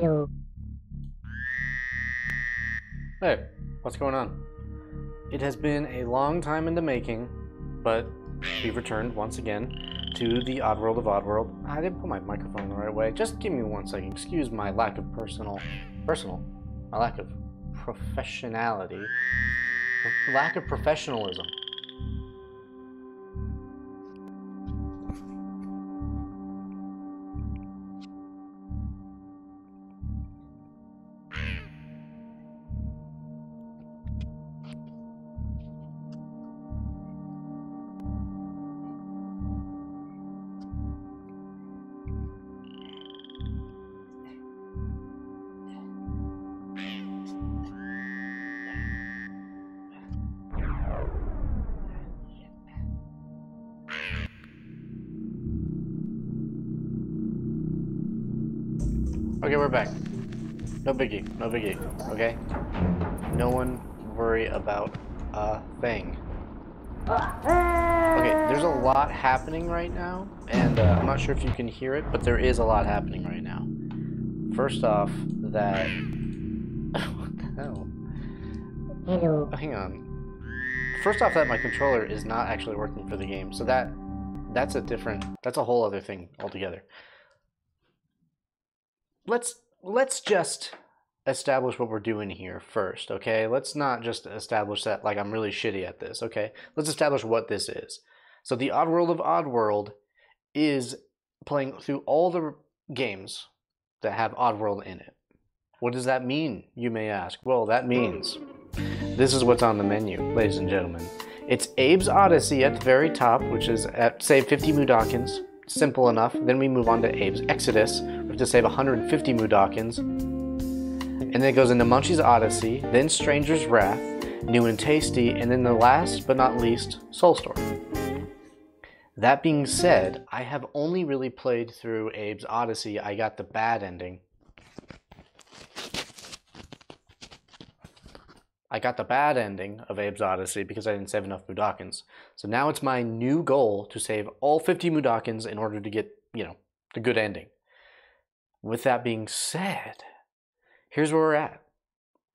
Hello. Hey, what's going on? It has been a long time in the making, but we've returned once again to the Oddworld of Oddworld. I didn't put my microphone the right way. Just give me one second. Excuse my lack of personal, personal, my lack of professionality, lack of professionalism. Biggie, no biggie, okay? No one worry about a thing. Okay, there's a lot happening right now, and uh, I'm not sure if you can hear it, but there is a lot happening right now. First off, that... what the hell? Hello. Hang on. First off, that my controller is not actually working for the game, so that that's a different, that's a whole other thing altogether. Let's let's just establish what we're doing here first, okay? Let's not just establish that like I'm really shitty at this, okay? Let's establish what this is. So the Odd World of Oddworld is playing through all the games that have Oddworld in it. What does that mean, you may ask? Well, that means this is what's on the menu, ladies and gentlemen. It's Abe's Oddysee at the very top, which is at, say, 50 Mudokons. Simple enough. Then we move on to Abe's Exodus. We have to save 150 Mudokons. And then it goes into Munchie's Oddysee, then Stranger's Wrath, New and Tasty, and then the last but not least, Soul Soulstorm. That being said, I have only really played through Abe's Oddysee. I got the bad ending. I got the bad ending of Abe's Oddysee because I didn't save enough Mudokons. So now it's my new goal to save all 50 Mudokons in order to get, you know, the good ending. With that being said, here's where we're at.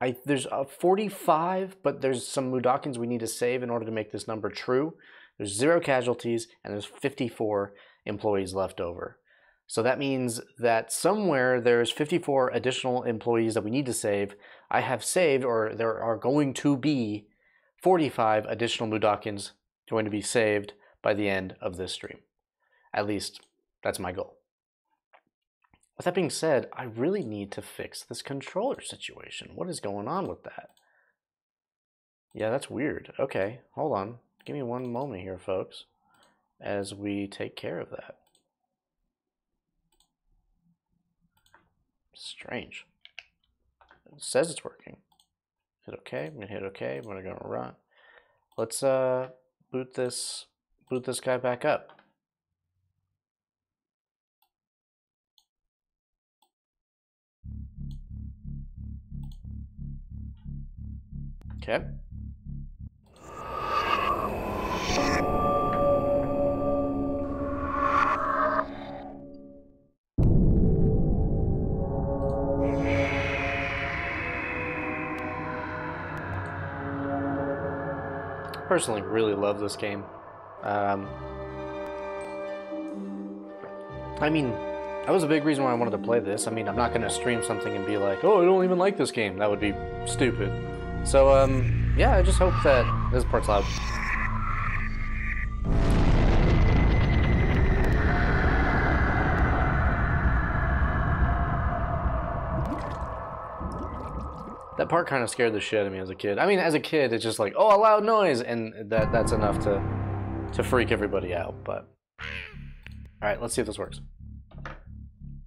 I, there's a 45, but there's some Mudokons we need to save in order to make this number true. There's zero casualties, and there's 54 employees left over. So that means that somewhere there's 54 additional employees that we need to save. I have saved, or there are going to be 45 additional Mudokons going to be saved by the end of this stream. At least, that's my goal. With that being said, I really need to fix this controller situation. What is going on with that? Yeah, that's weird. Okay, hold on. Give me one moment here, folks, as we take care of that. Strange. It says it's working. Hit OK. I'm gonna hit OK. I'm gonna go run. Let's uh boot this boot this guy back up. Okay. Personally, really love this game. Um, I mean, that was a big reason why I wanted to play this. I mean, I'm not going to stream something and be like, oh, I don't even like this game. That would be stupid. So, um, yeah, I just hope that this part's loud. That part kind of scared the shit out of me as a kid. I mean, as a kid, it's just like, oh, a loud noise, and that that's enough to to freak everybody out. But all right, let's see if this works.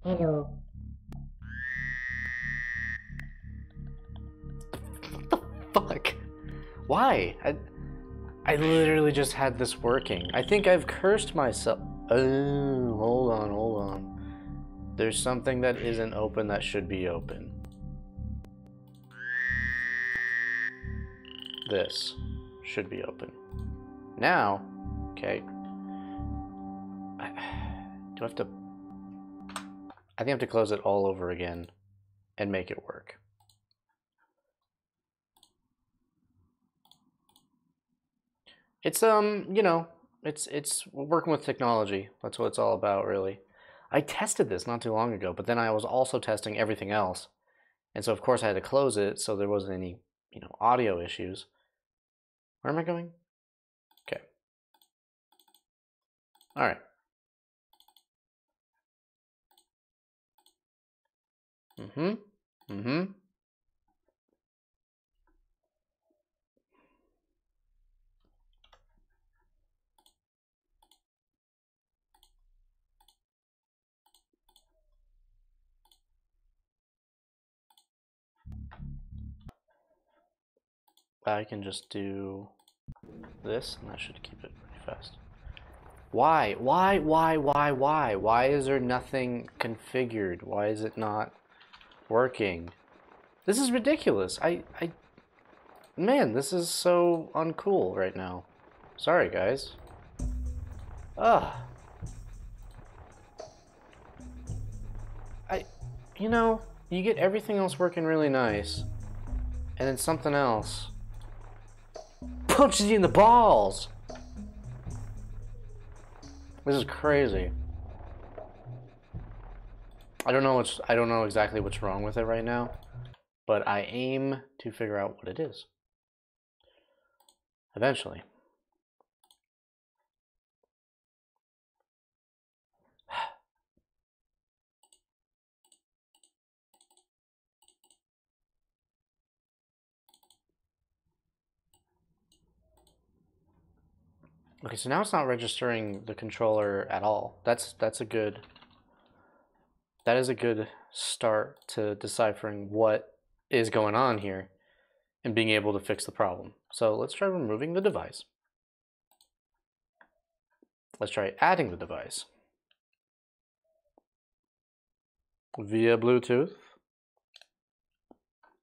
Hello. Why? I, I literally just had this working. I think I've cursed myself. Oh, hold on, hold on. There's something that isn't open that should be open. This should be open. Now, okay. Do I have to... I think I have to close it all over again. and make it work. It's um, you know, it's it's working with technology. That's what it's all about, really. I tested this not too long ago, but then I was also testing everything else, and so of course I had to close it so there wasn't any, you know, audio issues. Where am I going? Okay. All right. Mm-hmm. Mm-hmm. I can just do this, and that should keep it pretty fast. Why? Why? Why? Why? Why? Why is there nothing configured? Why is it not working? This is ridiculous. I, I, man, this is so uncool right now. Sorry, guys. Ugh. I, you know, you get everything else working really nice, and then something else punches you in the balls. This is crazy. I don't know what's I don't know exactly what's wrong with it right now, but I aim to figure out what it is. Eventually. Okay, so now it's not registering the controller at all. That's that's a good that is a good start to deciphering what is going on here and being able to fix the problem. So let's try removing the device. Let's try adding the device via Bluetooth.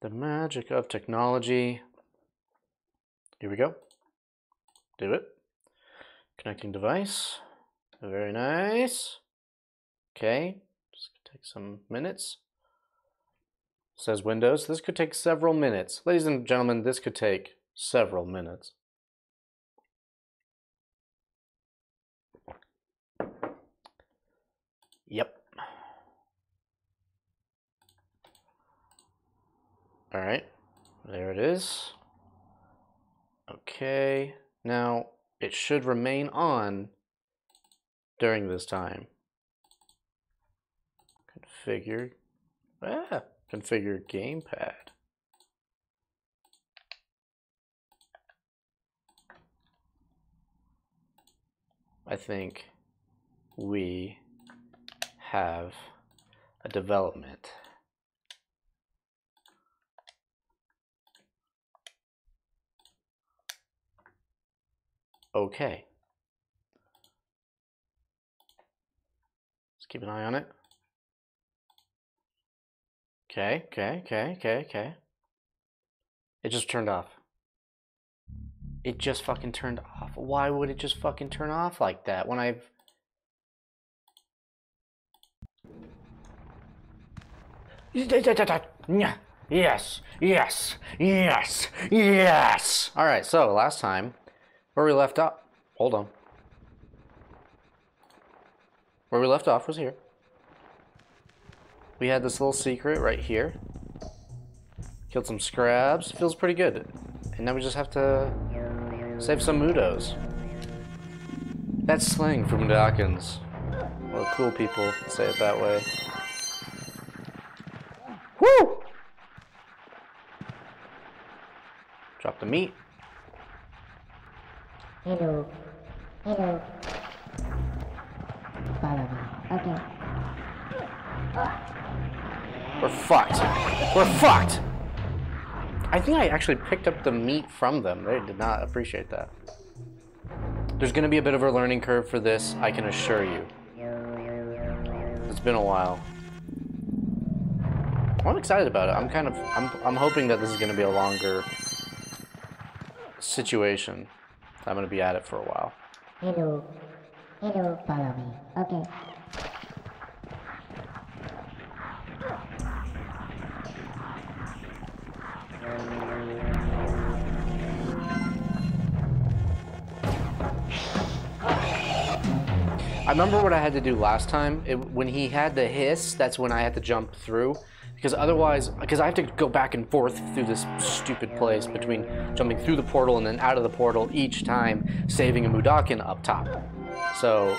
The magic of technology. Here we go. Do it. Connecting device. Very nice. Okay, could take some minutes. says Windows. This could take several minutes. Ladies and gentlemen, this could take several minutes. Yep. All right, there it is. Okay, now it should remain on during this time. Configure, ah, configure gamepad. I think we have a development. Okay. Let's keep an eye on it. Okay, okay, okay, okay, okay. It just turned off. It just fucking turned off. Why would it just fucking turn off like that when I've... Yes, yes, yes, yes. All right, so last time where we left off. Hold on. Where we left off was here. We had this little secret right here. Killed some scrabs. Feels pretty good. And now we just have to save some Mudos. That's slang from Dawkins. Well, cool people say it that way. Woo! Drop the meat. Hello. Hello. Follow me. Okay. We're fucked. We're fucked! I think I actually picked up the meat from them. They did not appreciate that. There's going to be a bit of a learning curve for this, I can assure you. It's been a while. I'm excited about it. I'm kind of, I'm, I'm hoping that this is going to be a longer situation. I'm gonna be at it for a while. Hello. Hello, follow me. Okay. I remember what I had to do last time. It, when he had the hiss, that's when I had to jump through. Because otherwise, because I have to go back and forth through this stupid place between jumping through the portal and then out of the portal each time, saving a Mudokon up top. So,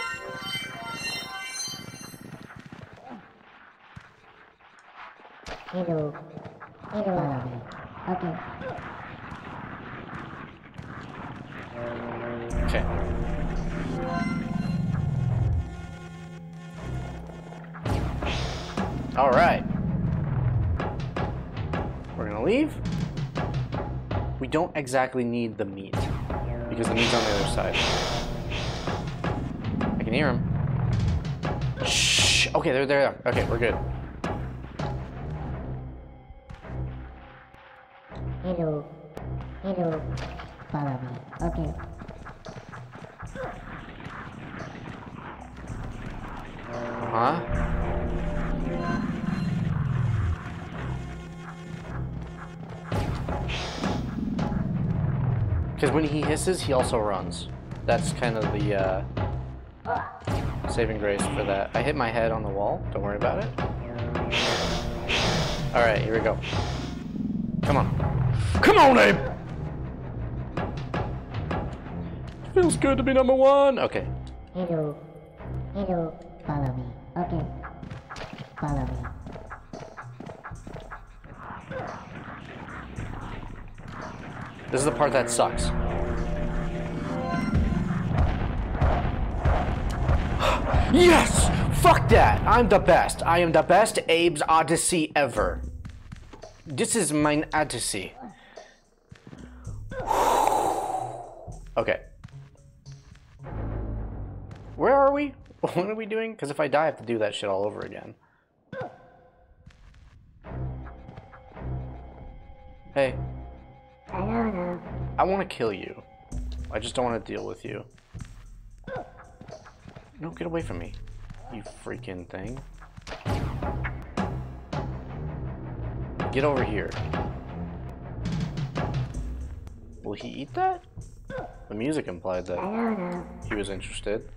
Hello. Hello. Okay. okay. All right. We're gonna leave. We don't exactly need the meat because the meat's on the other side. I can hear him. Shh. Okay, they're there. Okay, we're good. Hello. Hello. Follow me. Okay. Huh? Because when he hisses, he also runs. That's kind of the uh, saving grace for that. I hit my head on the wall. Don't worry about it. All right, here we go. Come on. Come on, Abe! Feels good to be number one. Okay. Hello. Hello. Follow me. Okay. Follow me. This is the part that sucks. yes! Fuck that! I'm the best. I am the best Abe's Oddysee ever. This is mine Odyssey. okay. Where are we? What are we doing? Because if I die, I have to do that shit all over again. Hey. I don't know. I want to kill you. I just don't want to deal with you. No, get away from me. You freaking thing. Get over here. Will he eat that? The music implied that he was interested.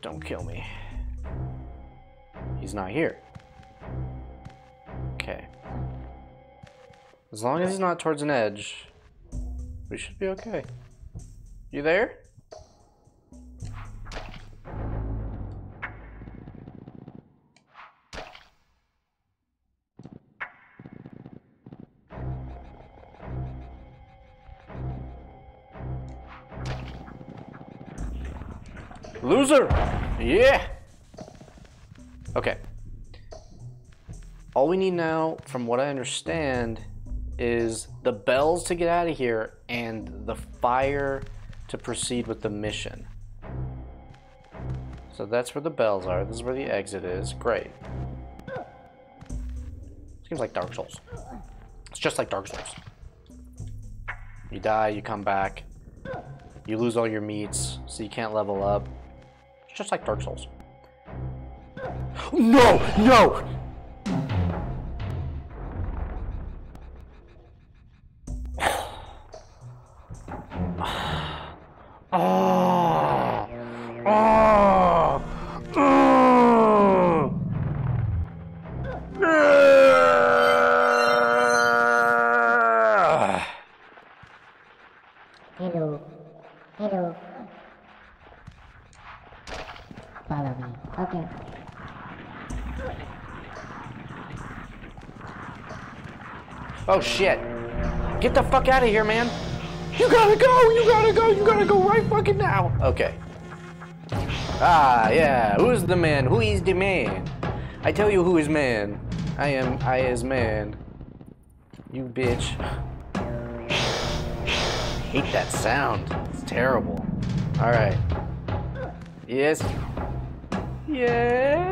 Don't kill me. He's not here. Okay. As long as he's not towards an edge, we should be okay. You there? Loser! Yeah! Okay. All we need now, from what I understand, is the bells to get out of here and the fire to proceed with the mission. So that's where the bells are. This is where the exit is. Great. Seems like Dark Souls. It's just like Dark Souls. You die, you come back. You lose all your meats, so you can't level up. It's just like Dark Souls. No! No! Oh shit. Get the fuck out of here, man. You gotta go, you gotta go, you gotta go right fucking now. Okay. Ah, yeah. Who's the man? Who is the man? I tell you who is man. I am I is man. You bitch. hate that sound. It's terrible. Alright. Yes. Yes.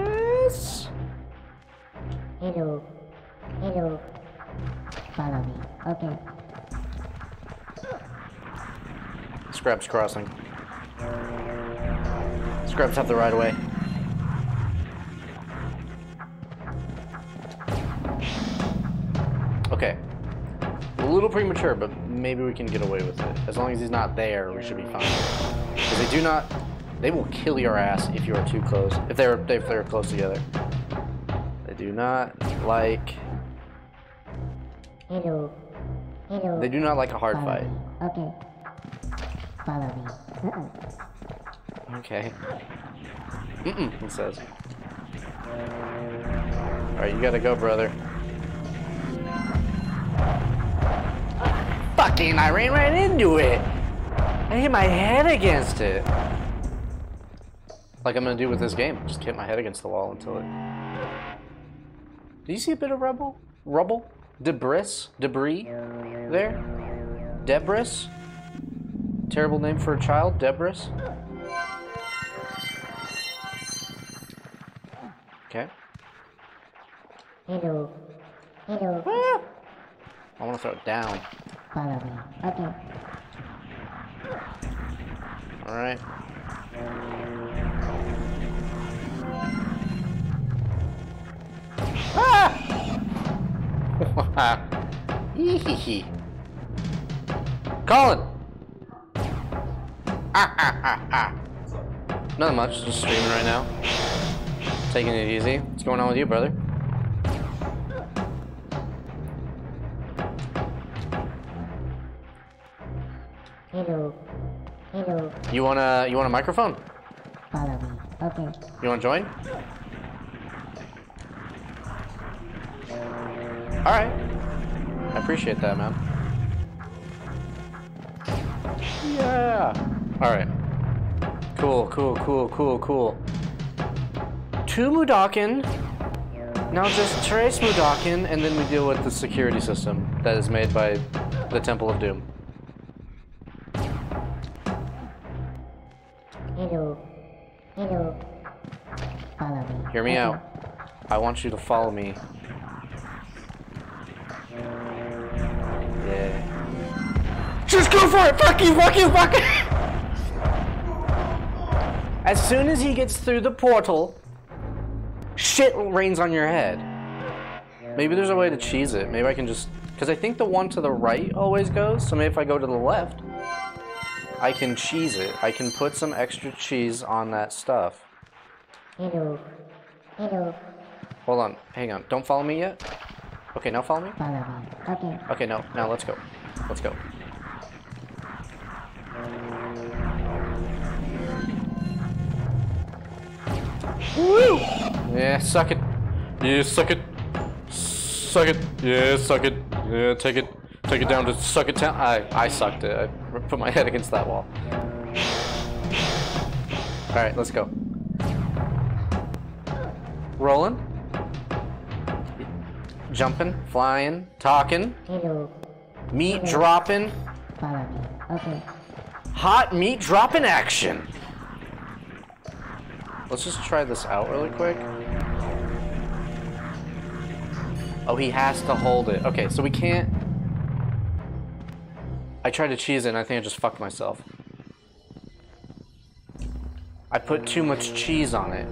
Scrabs crossing. Scrabs have the right of way. Okay. A little premature, but maybe we can get away with it. As long as he's not there, we should be fine. Because they do not, they will kill your ass if you are too close. If they're if they're close together. They do not like. Hello. Hello. They do not like a hard fight. Okay. Follow me. Okay. Mm-mm, he says. Alright, you gotta go, brother. Fucking, I ran right into it! I hit my head against it! Like I'm gonna do with this game. Just hit my head against the wall until it... Do you see a bit of rubble? Rubble? Debris? Debris? There? Debris? Terrible name for a child? Debris? Okay. Hello. Hello. Ah! I want to throw it down. Follow me. Okay. Alright. Ah! Colin! Nothing much, just streaming right now. Taking it easy. What's going on with you, brother? Hello. Hello. You want a you want a microphone? Follow me. Okay. You want to join? All right. I appreciate that, man. Yeah. All right. Cool, cool, cool, cool, cool. Two Mudokon. Now just trace Mudokon, and then we deal with the security system that is made by the Temple of Doom. Hello. Hello. Follow me. Hear me Okay. out. I want you to follow me. Yeah. Just go for it! Fuck you, fuck you, fuck you! As soon as he gets through the portal, shit rains on your head. Maybe there's a way to cheese it. Maybe I can just... Because I think the one to the right always goes, so maybe if I go to the left, I can cheese it. I can put some extra cheese on that stuff. Hello. Hello. Hold on, hang on. Don't follow me yet. Okay, now follow me. Follow me. Okay. Okay, no, now let's go. Let's go. Woo! Yeah, suck it. Yeah, suck it. Suck it. Yeah, suck it. Yeah, take it. Take it down to suck it down. I I sucked it. I put my head against that wall. All right, let's go. Rolling. Jumping, flying, talking, Hello. meat dropping, Follow me. Okay. hot meat dropping action. Let's just try this out really quick. Oh, he has to hold it. Okay, so we can't. I tried to cheese it and I think I just fucked myself. I put too much cheese on it.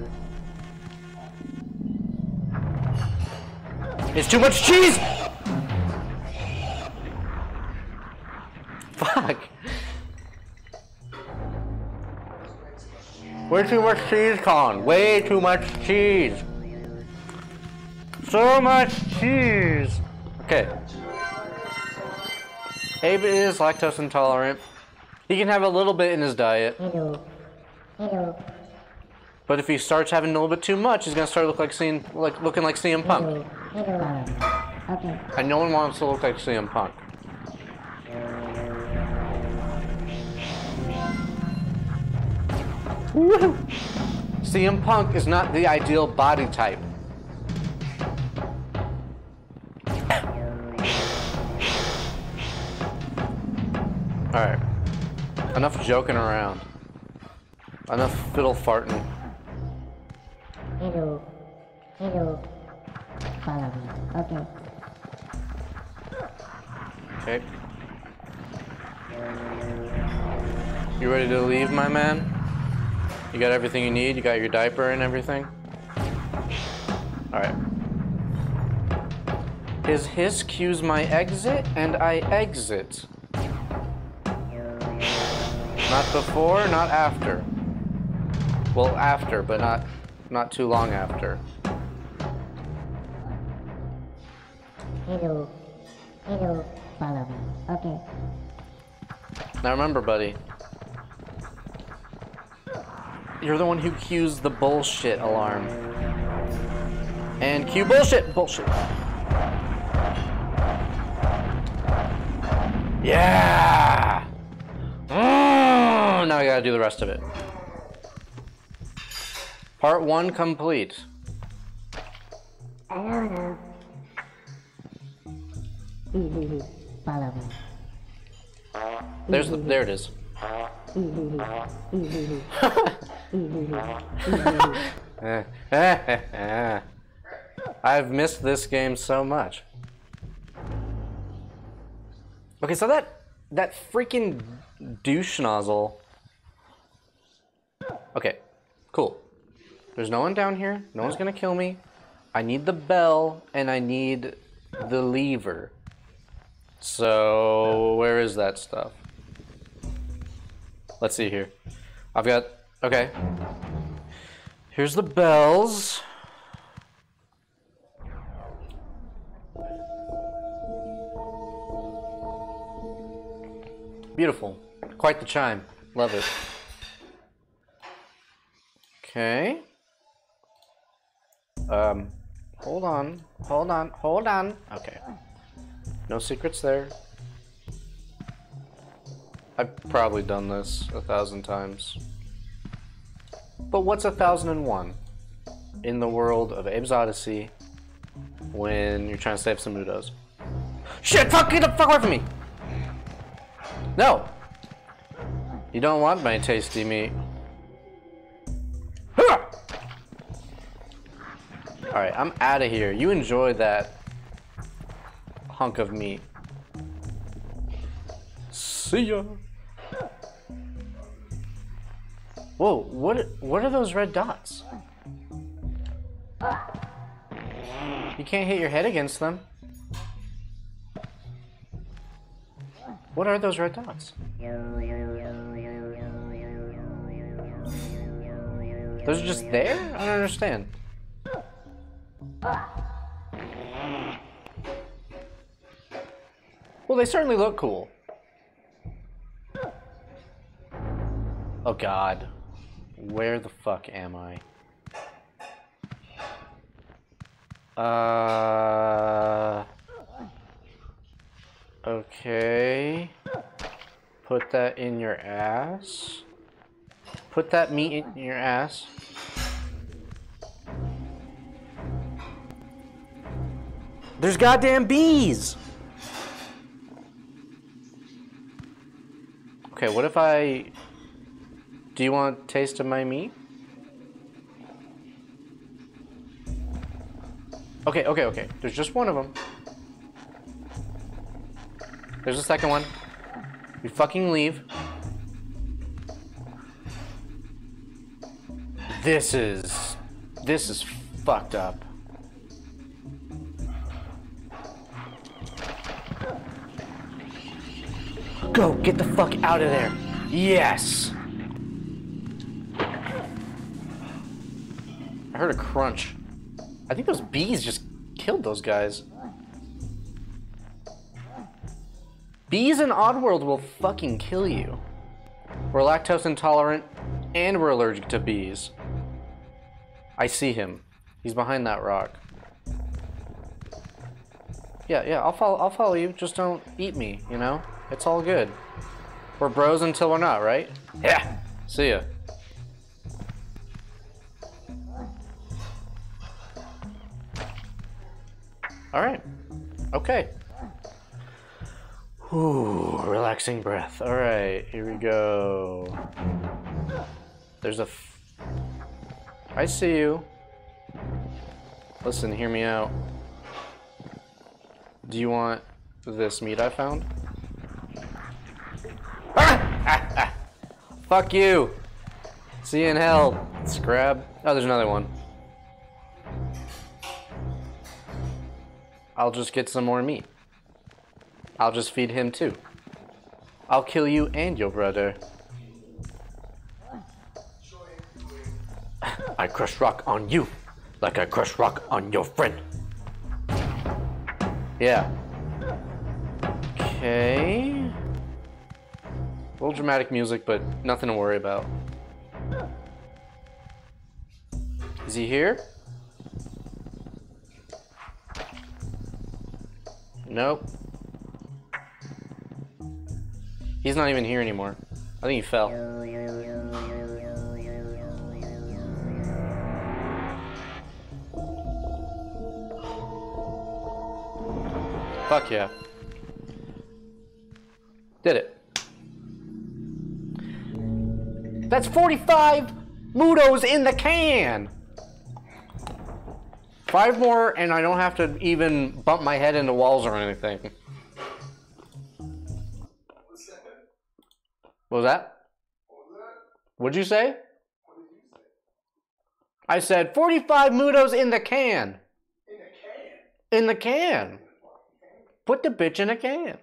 It's too much cheese! Fuck. Way too much cheese, Colin. Way too much cheese. So much cheese. Okay. Abe is lactose intolerant. He can have a little bit in his diet, Hello. Hello. but if he starts having a little bit too much, he's gonna start look like seeing like looking like CM Punk. Hello. Hello. Okay. And no one wants to look like CM Punk. CM Punk is not the ideal body type. Alright. Enough joking around. Enough fiddle farting. Hello. Hello. Follow me. Okay. Okay. You ready to leave, my man? You got everything you need? You got your diaper and everything? Alright. His hiss cues my exit, and I exit. Not before, not after. Well, after, but not not too long after. Hello. Hello. Follow me. Okay. Now remember, buddy. You're the one who cues the bullshit alarm. And cue bullshit! Bullshit. Yeah! Mm, now I gotta do the rest of it. Part one complete. I don't know. Follow me. There's the, there it is. I've missed this game so much. Okay, so that that freaking douche nozzle. Okay, cool. There's no one down here. No one's gonna kill me. I need the bell and I need the lever. So where is that stuff? Let's see here. I've got okay. Here's the bells. Beautiful. Quite the chime. Love it. Okay. Um, hold on. Hold on. Hold on. Okay. No secrets there. I've probably done this a thousand times. But what's a thousand and one in the world of Abe's Oddysee when you're trying to save some Mudos? Shit! Fuck! Get the fuck away from me! No! You don't want my tasty meat. Alright, I'm out of here. You enjoy that hunk of meat. See ya! Whoa, what what are those red dots? You can't hit your head against them. What are those red dots? Those are just there? I don't understand. Well, they certainly look cool. Oh god. Where the fuck am I? Uh... Okay. Put that in your ass. Put that meat in your ass. There's goddamn bees! Okay, what if I... Do you want a taste of my meat? Okay, okay, okay. There's just one of them. There's a second one. We fucking leave. This is... This is fucked up. Go, get the fuck out of there. Yes. I heard a crunch. I think those bees just killed those guys. Bees in Oddworld will fucking kill you. We're lactose intolerant and we're allergic to bees. I see him. He's behind that rock. Yeah, yeah, I'll follow I'll follow you. Just don't eat me, you know? It's all good. We're bros until we're not, right? Yeah. See ya. All right. Okay. Ooh, relaxing breath. All right, here we go. There's a. I see you. Listen, hear me out. Do you want this meat I found? Fuck you! See you in hell, scrab. Oh, there's another one. I'll just get some more meat. I'll just feed him too. I'll kill you and your brother. I crush rock on you, like I crush rock on your friend. Yeah. Okay. A little dramatic music, but nothing to worry about. Is he here? Nope. He's not even here anymore. I think he fell. Fuck yeah. Did it. That's 45 Mudos in the can! Five more and I don't have to even bump my head into walls or anything. What was that? What'd you say? I said 45 Mudos in the can. In a can. In the can. Put the bitch in a can.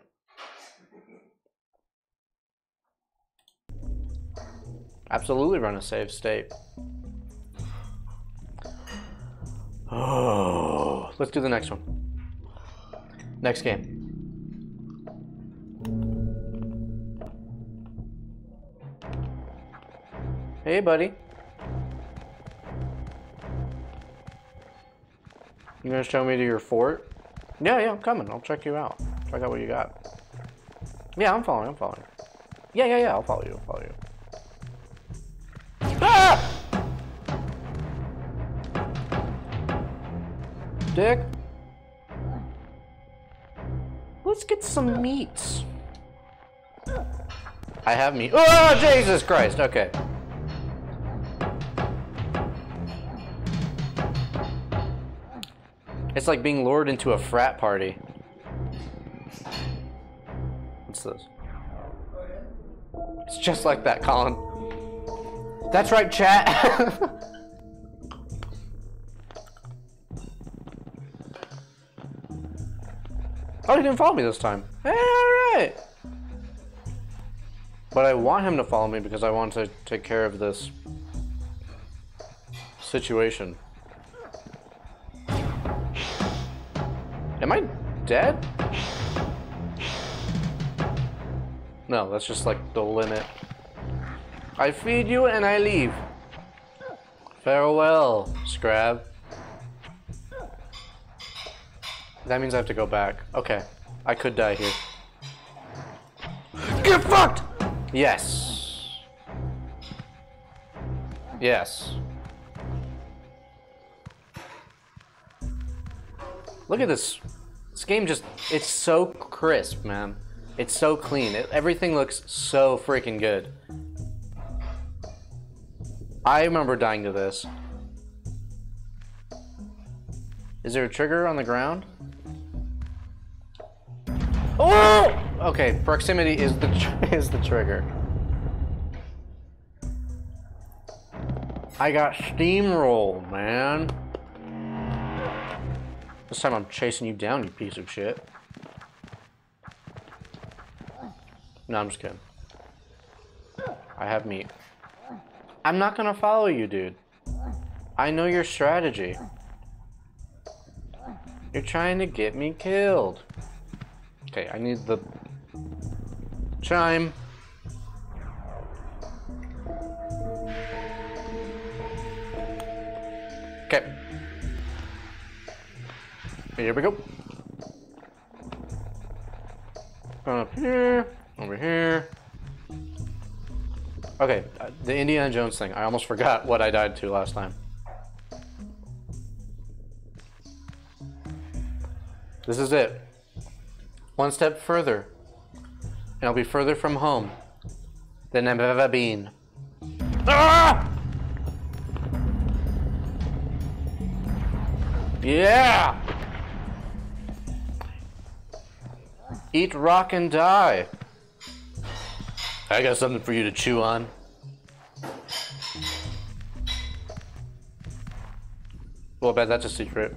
Absolutely run a safe state. Oh, let's do the next one. Next game. Hey, buddy. You gonna show me to your fort? Yeah, yeah, I'm coming. I'll check you out. Check out what you got. Yeah, I'm following. I'm following. Yeah, yeah, yeah. I'll follow you. I'll follow you. Dick. Let's get some meat. I have meat. Oh, Jesus Christ. Okay. It's like being lured into a frat party. What's this? It's just like that, Colin. That's right, chat. oh, he didn't follow me this time. Hey, alright. But I want him to follow me because I want to take care of this situation. Am I dead? No, that's just like the limit. I feed you and I leave. Farewell, Scrab. That means I have to go back. Okay. I could die here. Get fucked! Yes. Yes. Look at this. This game just, it's so crisp, man. It's so clean. It, everything looks so freaking good. I remember dying to this. Is there a trigger on the ground? Oh! Okay, proximity is the is the trigger. I got steamrolled, man. This time I'm chasing you down, you piece of shit. No, I'm just kidding. I have meat. I'm not gonna follow you, dude. I know your strategy. You're trying to get me killed. Okay, I need the chime. Okay. Here we go. Up here, over here. Okay, uh, the Indiana Jones thing. I almost forgot what I died to last time. This is it. One step further, and I'll be further from home than I've ever been. Ah! Yeah! Eat rock and die. I got something for you to chew on. Well, I bet that's a secret.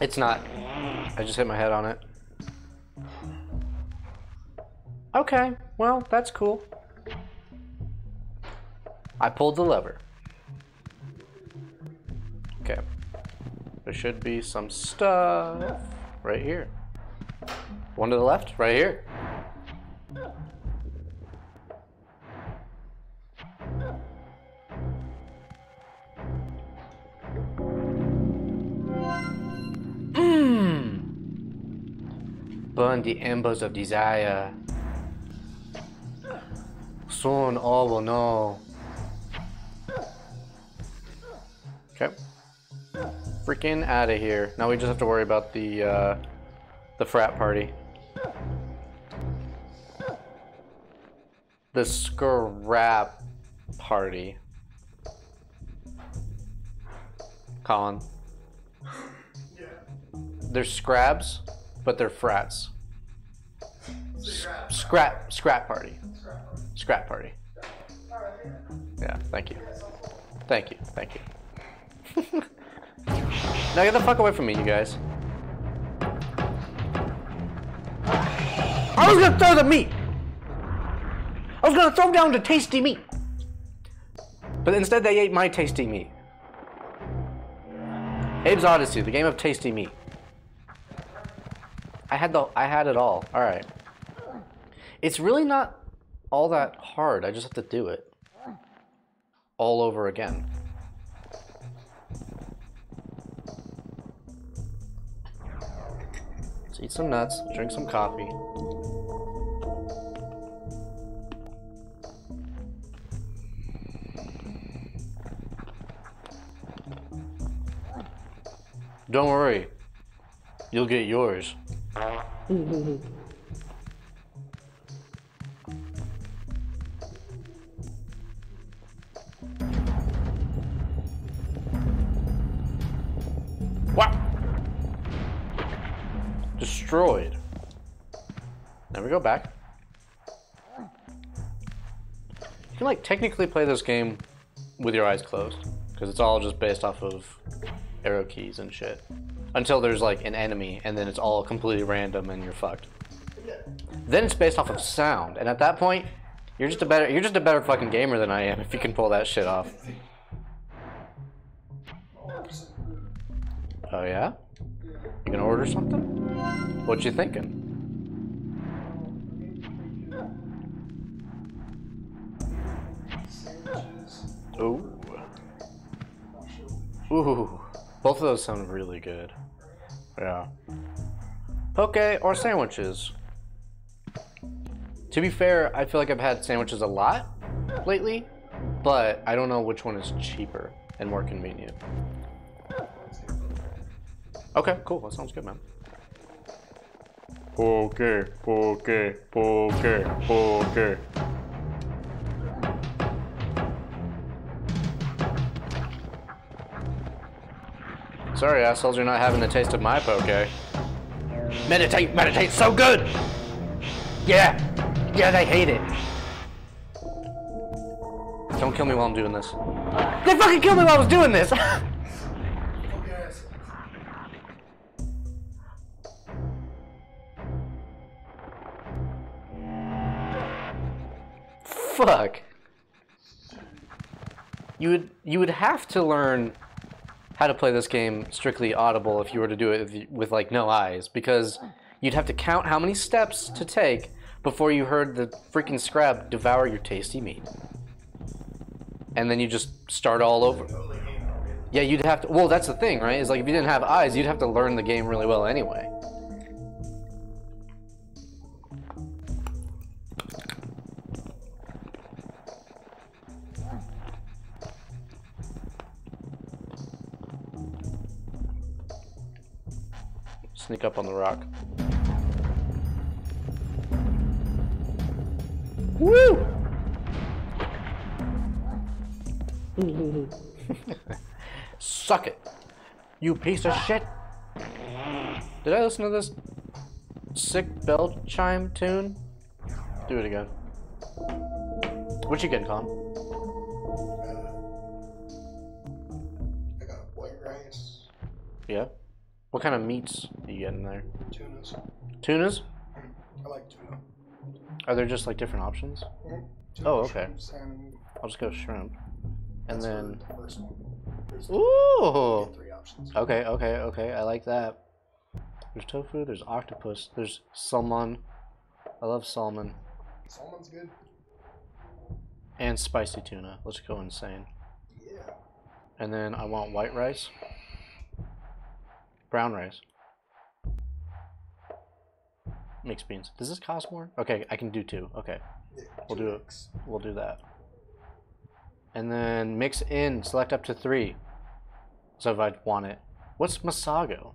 It's not. I just hit my head on it. Okay, well, that's cool. I pulled the lever. Okay. There should be some stuff right here. One to the left, right here. Mmm. Burn the embers of desire. Soon all will know. Okay. Freaking out of here. Now we just have to worry about the uh, the frat party. The scrap party. Colin. They're scrabs, but they're frats. Scrap scrap party. Scrap party. Yeah, thank you. Thank you, thank you. now get the fuck away from me, you guys. I was gonna throw the meat! I was gonna throw down the tasty meat! But instead they ate my tasty meat. Abe's Oddysee, the game of tasty meat. I had the I had it all. Alright. It's really not all that hard. I just have to do it. All over again. Let's eat some nuts, drink some coffee. Don't worry. You'll get yours. Destroyed. Now we go back. You can like technically play this game with your eyes closed because it's all just based off of arrow keys and shit. Until there's like an enemy and then it's all completely random and you're fucked. Then it's based off of sound, and at that point, you're just a better you're just a better fucking gamer than I am if you can pull that shit off. Oh yeah? You gonna order something? What you thinking? Ooh. Ooh. Both of those sound really good. Yeah. Poke or sandwiches? To be fair, I feel like I've had sandwiches a lot lately, but I don't know which one is cheaper and more convenient. Okay, cool. That sounds good, man. Poke, poke, poke, poke. Sorry, assholes, you're not having the taste of my poke. Meditate, meditate, so good! Yeah, yeah, they hate it. Don't kill me while I'm doing this. They fucking killed me while I was doing this! Fuck. You would you would have to learn how to play this game strictly audible if you were to do it with, like no eyes because you'd have to count how many steps to take before you heard the freaking scrab devour your tasty meat. And then you just start all over. Yeah, you'd have to. Well, that's the thing, right? Is like if you didn't have eyes, you'd have to learn the game really well anyway. Sneak up on the rock. Woo! Suck it, you piece of shit. Did I listen to this sick bell chime tune? Do it again. What you getting, Colin? I got white rice, Yeah. What kind of meats do you get in there? Tunas. Tunas? I like tuna. Are there just like different options? Mhm. Tuna, Oh, okay. salmon. I'll just go shrimp. And That's then, the first one. There's ooh. three options. Okay, okay, okay. I like that. There's tofu. There's octopus. There's salmon. I love salmon Salmon's good. and spicy tuna. Let's go insane. Yeah. And then I want white rice. Brown rice. Mixed beans. Does this cost more? Okay, I can do two. Okay, yeah We'll two do it. we'll do that. And then mix in, select up to three. So if I want it. What's Masago?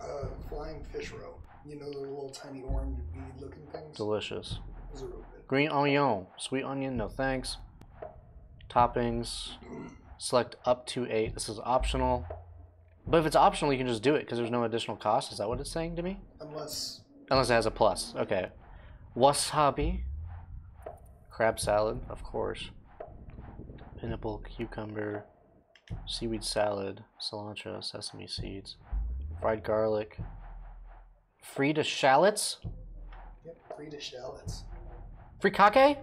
Uh, flying fish roe. You know the little tiny orange bead looking things? Delicious. Those are real good. Green onion. Sweet onion, no thanks. Toppings. Select up to eight. This is optional. But if it's optional, you can just do it because there's no additional cost. Is that what it's saying to me? Unless Unless it has a plus. Okay. Wasabi. Crab salad, of course. Pineapple cucumber. Seaweed salad. Cilantro. Sesame seeds. Fried garlic. Frita shallots. yep, Frida shallots. Frikake?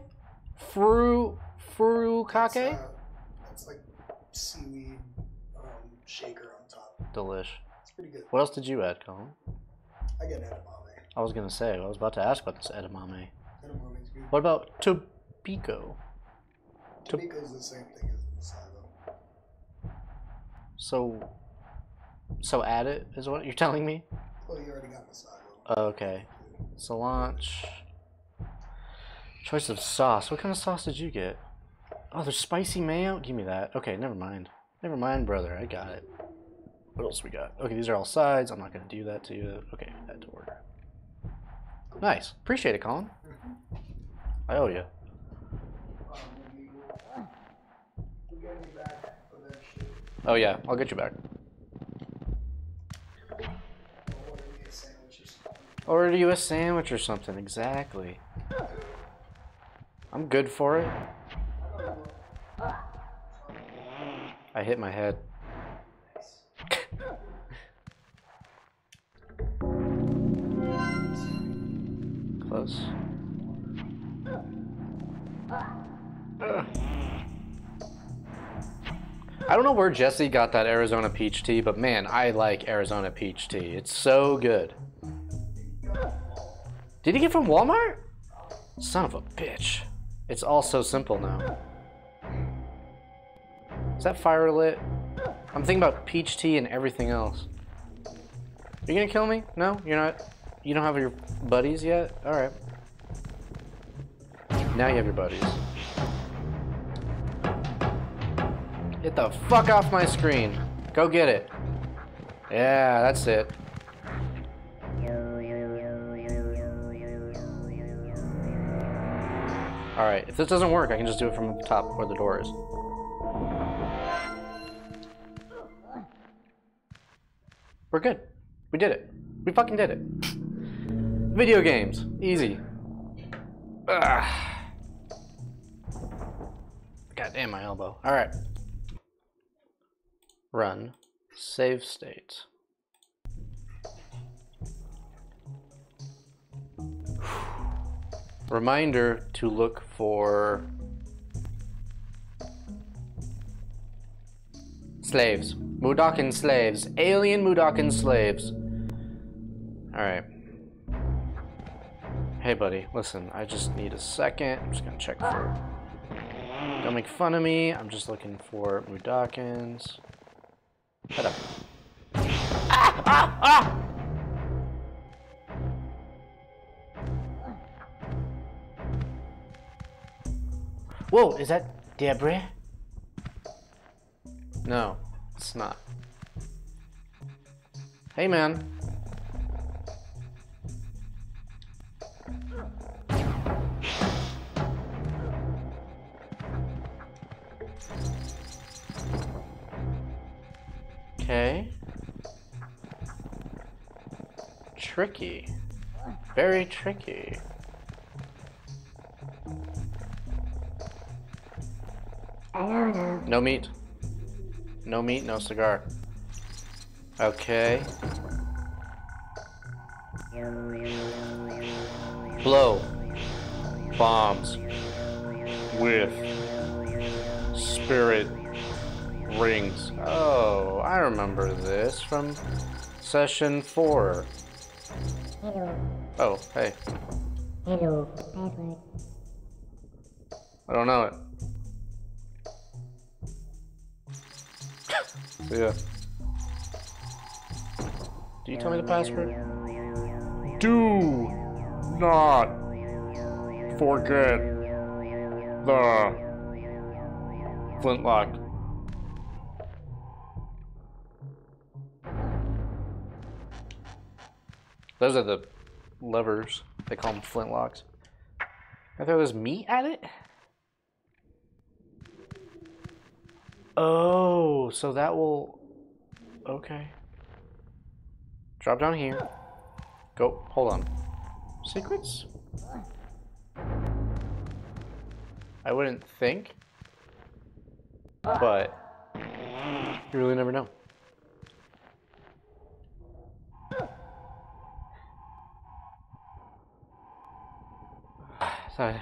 Fru. That's, Furukake? uh, that's like seaweed um, shaker. Delish. It's pretty good. What else did you add, Colin? I get edamame. I was gonna say, I was about to ask about this edamame. Edamame's good. What about tobiko? to- Tobiko's the same thing as the Masago. So, so add it is what you're telling me? Well, you already got Masago. Oh, okay. Cilantro. Choice of sauce. What kind of sauce did you get? Oh, there's spicy mayo. Give me that. Okay, never mind. Never mind, brother. I got it. What else we got? Okay, these are all sides. I'm not gonna do that to you. Okay, add to order. Nice. Appreciate it, Colin. I owe you. Oh yeah, I'll get you back. Order you a sandwich or something. Exactly. I'm good for it. I hit my head. I don't know where Jesse got that Arizona peach tea, but man, I like Arizona peach tea. It's so good. Did he get from Walmart? Son of a bitch. It's all so simple now. Is that fire lit? I'm thinking about peach tea and everything else. You gonna kill me? No? You're not? You don't have your buddies yet? Alright. Now you have your buddies. Get the fuck off my screen. Go get it. Yeah, that's it. Alright, if this doesn't work, I can just do it from the top where the door is. We're good. We did it. We fucking did it. Video games. Easy. Ugh. God damn my elbow. Alright. Run. Save state. Reminder to look for slaves. Mudokon slaves. Alien Mudokon slaves. Alright. Hey, buddy, listen, I just need a second. I'm just gonna check for. Don't make fun of me. I'm just looking for Mudokons. Shut up. Ah! Ah! Ah! Whoa, is that Deborah? No, it's not. Hey, man. Okay. Tricky. Very tricky. No meat. No meat, no cigar. Okay. Blow bombs with spirit rings. Oh, I remember this from session four. Hello. Oh, hey, Hello. Password. I don't know it. See ya. Do you tell me the password? Do not forget the flintlock. Those are the levers. They call them flintlocks. I throw this meat at it? Oh, so that will. Okay. Drop down here. Go. Hold on. Secrets? I wouldn't think. But. You really never know. Sorry,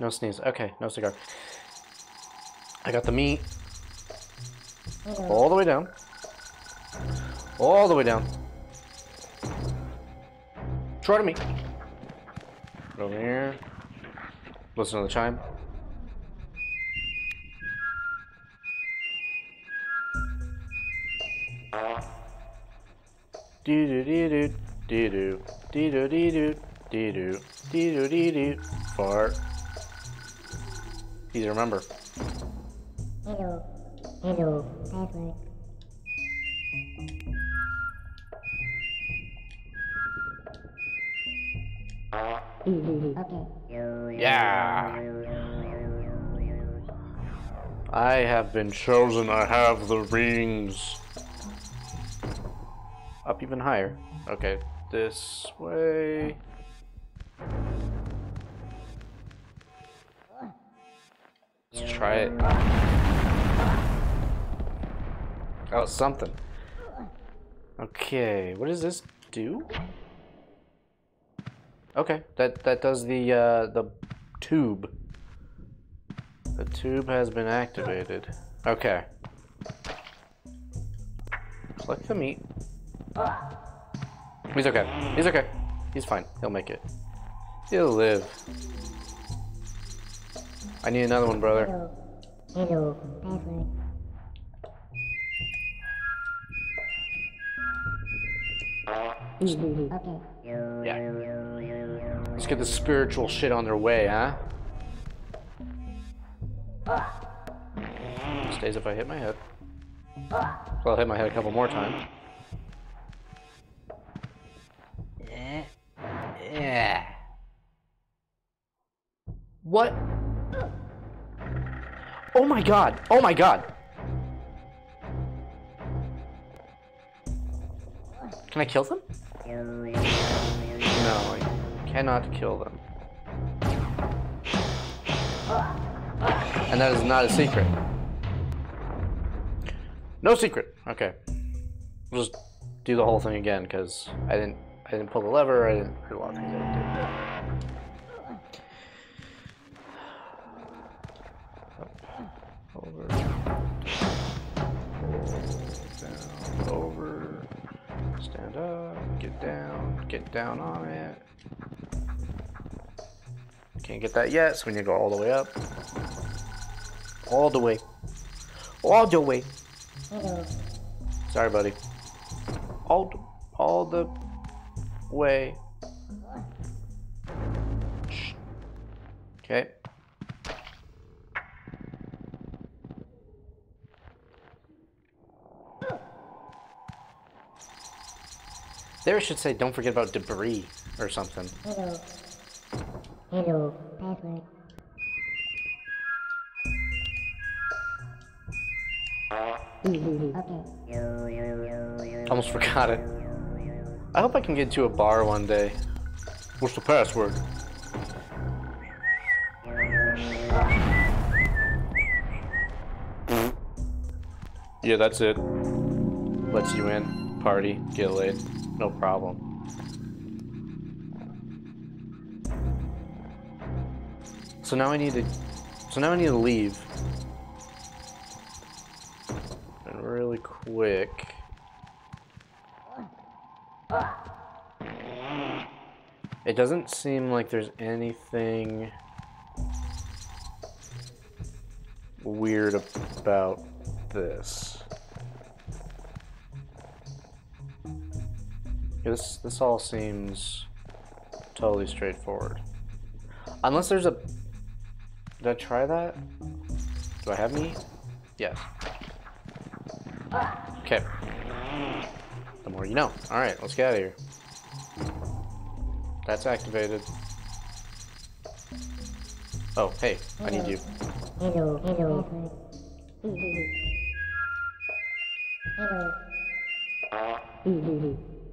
no sneeze. Okay, no cigar. I got the meat all the way down. All the way down. Try to me. Over here. Listen to the chime. Do do do do do do do do do do do do do do do fart. Easy to remember. Hello. Hello. Password. Okay. Yeah. I have been chosen. I have the rings. Up even higher. Okay, this way. Let's try it. Oh, something. Okay, what does this do? Okay, that that does the uh, the tube. The tube has been activated. Okay. Collect the meat. He's okay. He's okay. He's fine. He'll make it. He'll live. I need another one, brother. Hello. Hello. Password. Okay. Yeah. Let's get the spiritual shit on their way, huh? Stays if I hit my head. So I'll hit my head a couple more times. Eh, yeah. What? Oh my god! Oh my god! Can I kill them? No, I cannot kill them. And that is not a secret. No secret. Okay. We'll just do the whole thing again because I didn't I didn't pull the lever, I didn't I didn't stand up, get down, get down on it. Can't get that yet, so we need to go all the way up. All the way. All the way. Hello. Sorry, buddy. All, the- all the way. Okay. There it should say, don't forget about debris or something. Hello. Hello. Password. Mm-hmm. Okay. Almost forgot it. I hope I can get to a bar one day. What's the password? Yeah, that's it. Lets you in, party, get laid. No problem. So now I need to... So now I need to leave. And really quick... It doesn't seem like there's anything weird about this. This this all seems totally straightforward. Unless there's a Did I try that? Do I have meat? Yes. Okay. The more you know. Alright, let's get out of here. That's activated. Oh, hey, I need you. Hello, hello. Hello.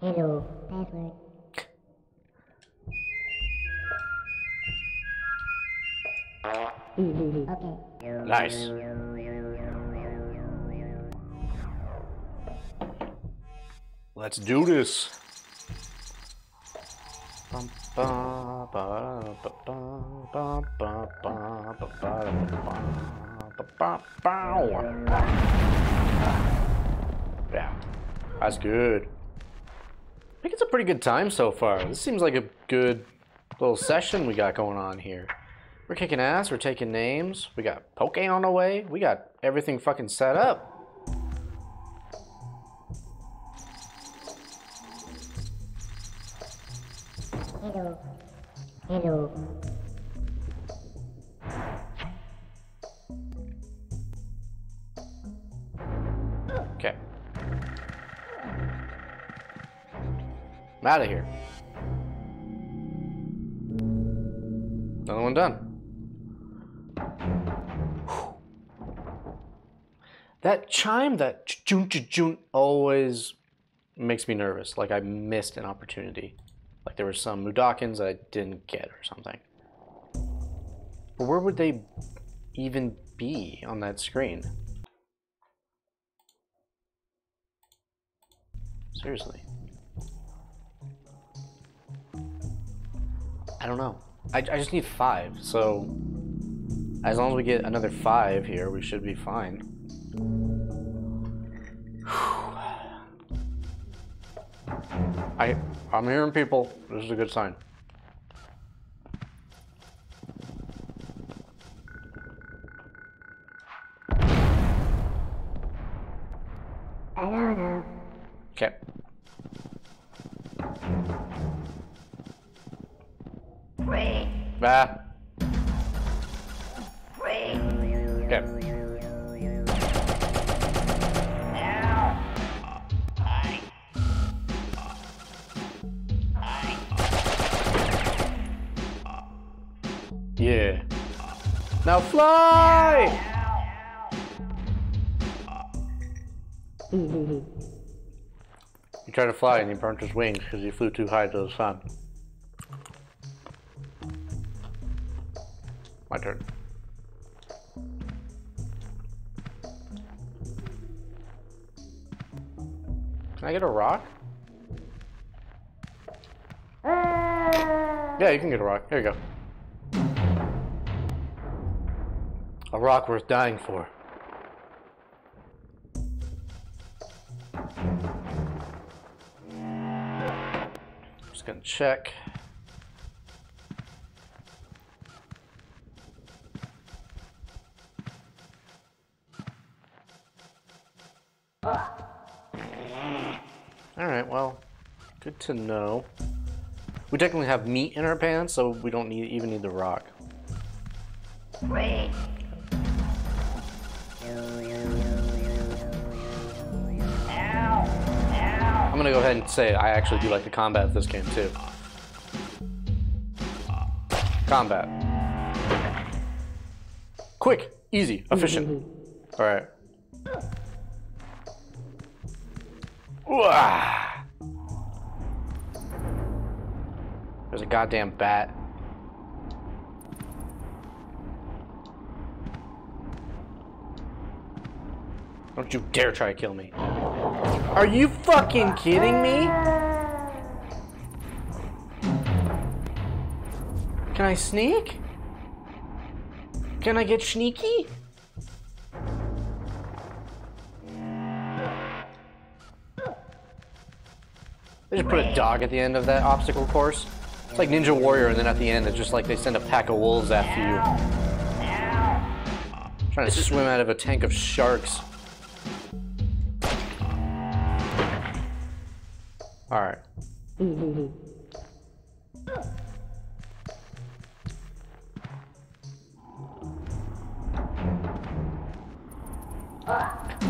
Hello, password. okay. Nice. Let's do this. Yeah, that's good. I think it's a pretty good time so far. This seems like a good little session we got going on here. We're kicking ass, we're taking names, we got Poke on the way, we got everything fucking set up. Hello. Hello. I'm out of here. Another one done. That chime, that jun jun always makes me nervous. Like I missed an opportunity. Like there were some Mudokons that I didn't get or something. But where would they even be on that screen? Seriously. I don't know. I, I just need five, so as long as we get another five here, we should be fine. I I'm hearing people. This is a good sign. I don't know. Okay. Okay. Yeah. Now fly! He tried to fly and he burnt his wings because he flew too high to the sun. My turn. Can I get a rock? Uh, yeah, you can get a rock. Here you go. A rock worth dying for. Just gonna check. Good to know. We technically have meat in our pants, so we don't need even need the rock. I'm gonna go ahead and say I actually do like the combat of this game too. Combat. Quick, easy, efficient. Mm-hmm. Alright. Goddamn bat. Don't you dare try to kill me. Are you fucking kidding me? Can I sneak? Can I get sneaky? They just put a dog at the end of that obstacle course. Like Ninja Warrior, and then at the end, it's just like they send a pack of wolves after you. Trying to swim out of a tank of sharks. Alright.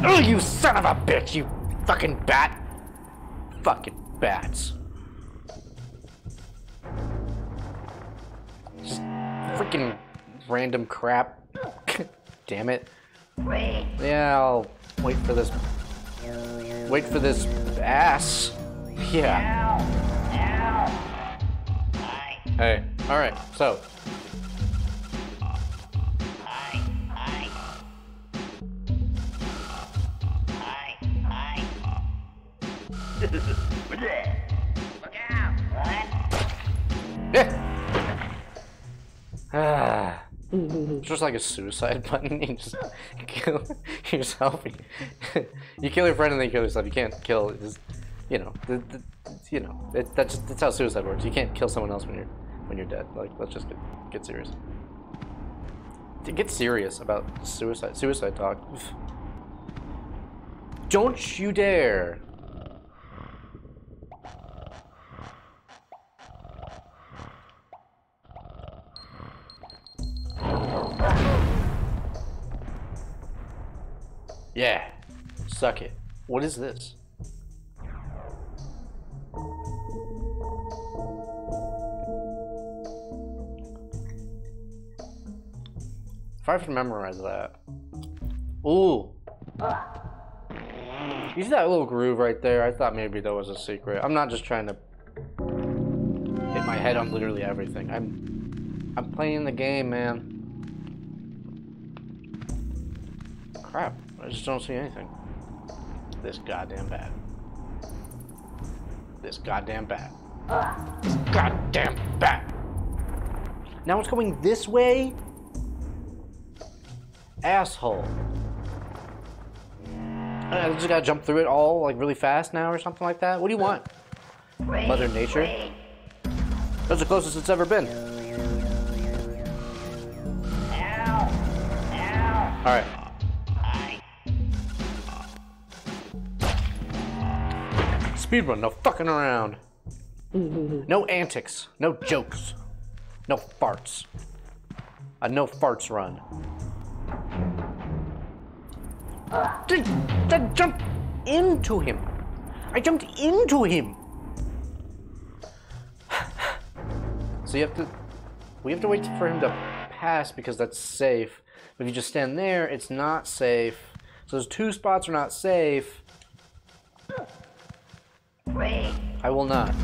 Oh, you son of a bitch, you fucking bat! Fucking bats. Freaking random crap. Damn it. Yeah, I'll wait for this. Wait for this ass. Yeah. Hey, alright, so. Just like a suicide button. You just kill yourself. You kill your friend and then you kill yourself. You can't kill. Just, you know. The, the, you know. It, that's just, that's how suicide works. You can't kill someone else when you're when you're dead. Like let's just get get serious. To get serious about suicide suicide talk. Don't you dare. Yeah. Suck it. What is this? If I to memorize that. Ooh. You see that little groove right there? I thought maybe that was a secret. I'm not just trying to hit my head on literally everything. I'm I'm playing the game, man. Crap. I just don't see anything. This goddamn bat. This goddamn bat. This goddamn bat. Now it's going this way? Asshole. Uh, I just gotta jump through it all like really fast now or something like that? What do you want? Mother Nature? That's the closest it's ever been. Alright. Speedrun, no fucking around. No antics, no jokes, no farts. A no farts run. Did, did jump into him. I jumped into him. So you have to, we have to wait for him to pass because that's safe. If you just stand there, it's not safe. So those two spots are not safe. I will not.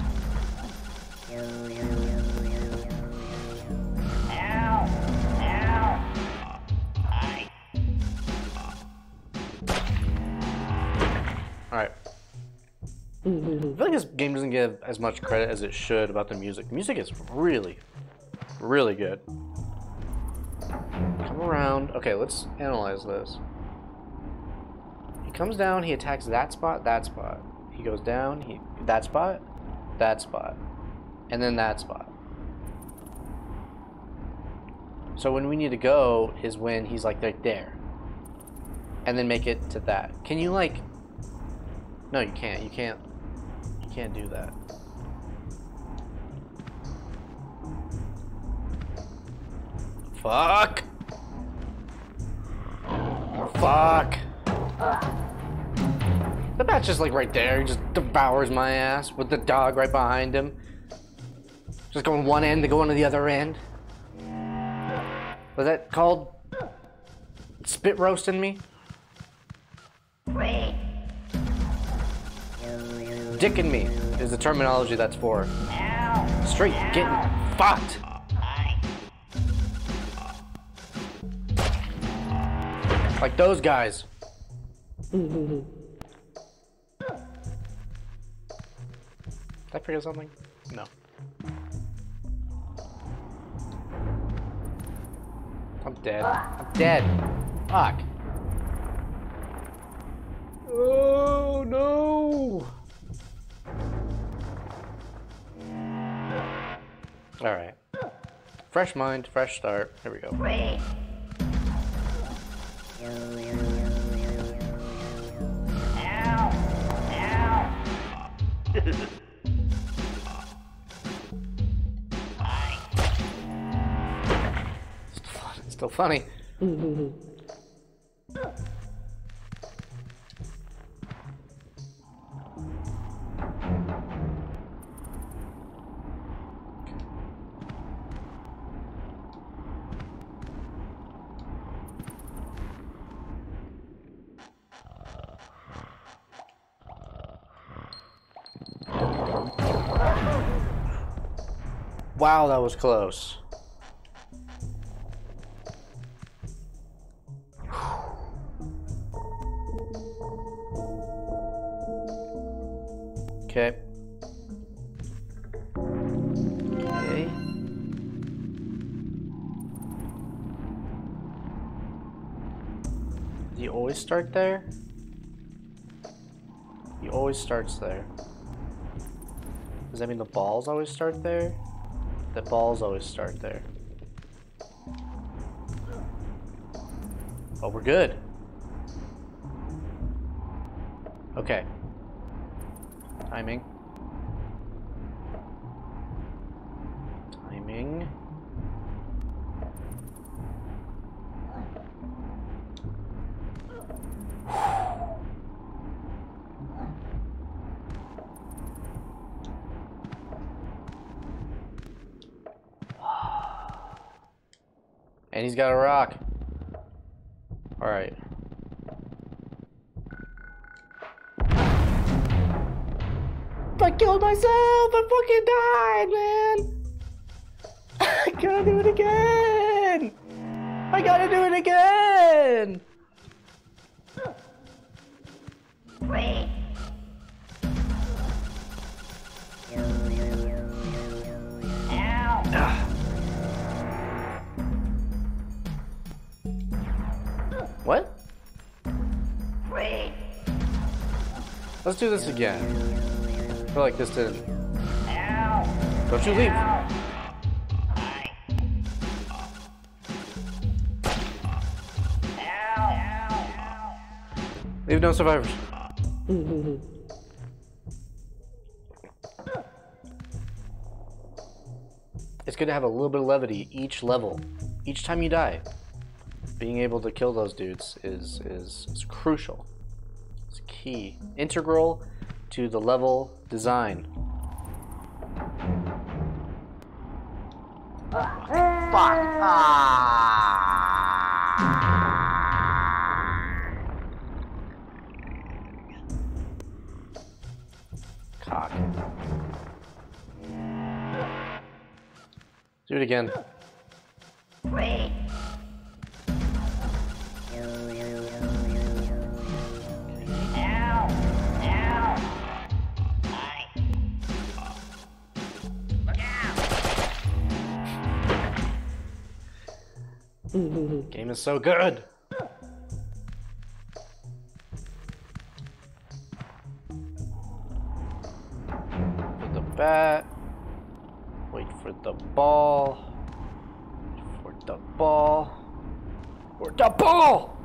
Alright. I feel like this game doesn't give as much credit as it should about the music. The music is really, really good. Come around. Okay, let's analyze this. He comes down, he attacks that spot, that spot. He goes down, he that spot, that spot, and then that spot. So when we need to go is when he's like right there. And then make it to that. Can you like No, you can't. You can't you can't do that. Fuck. Fuck. The bat's just like right there. He just devours my ass with the dog right behind him. Just going one end to go to the other end. Was that called spit roasting me? Dicking me is the terminology that's for. Straight getting fucked. Like those guys. Did I forget something? No. I'm dead. I'm dead. Fuck. Oh no! Alright. Fresh mind, fresh start. Here we go. It's still funny. Wow, that was close. Starts there. Does that mean the balls always start there? The balls always start there. Oh, we're good. Okay. Timing. Timing. And he's got a rock. Alright. I killed myself! I fucking died, man! I gotta do it again! I gotta do it again! Let's do this again. I feel like this didn't. Don't you leave. Leave no survivors. It's good to have a little bit of levity each level, each time you die. Being able to kill those dudes is is, is crucial. Integral to the level design. Fuck! Ah. Cock. Do it again. So good. For the bat. Wait for the ball. For the ball. For the ball!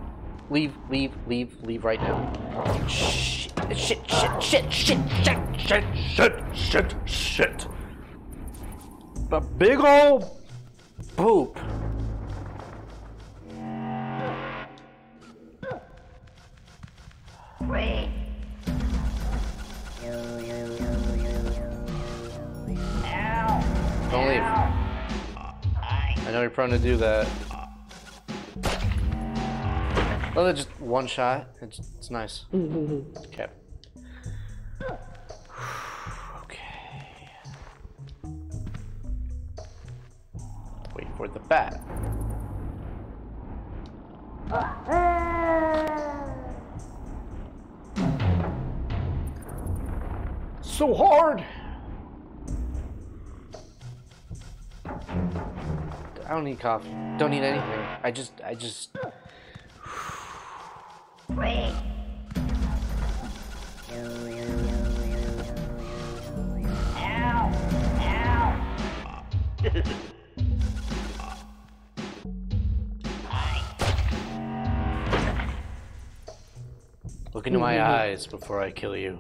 Leave, leave, leave, leave right now. Shit, shit, shit, shit, shit, shit, shit, shit, shit, shit. The big old to do that. Oh, they're just one shot. It's, it's nice. Mm-hmm. Okay. Okay. Need coffee. Don't need anything. I just, I just. Wait. Ow! Ow! Look into my mm-hmm. eyes before I kill you.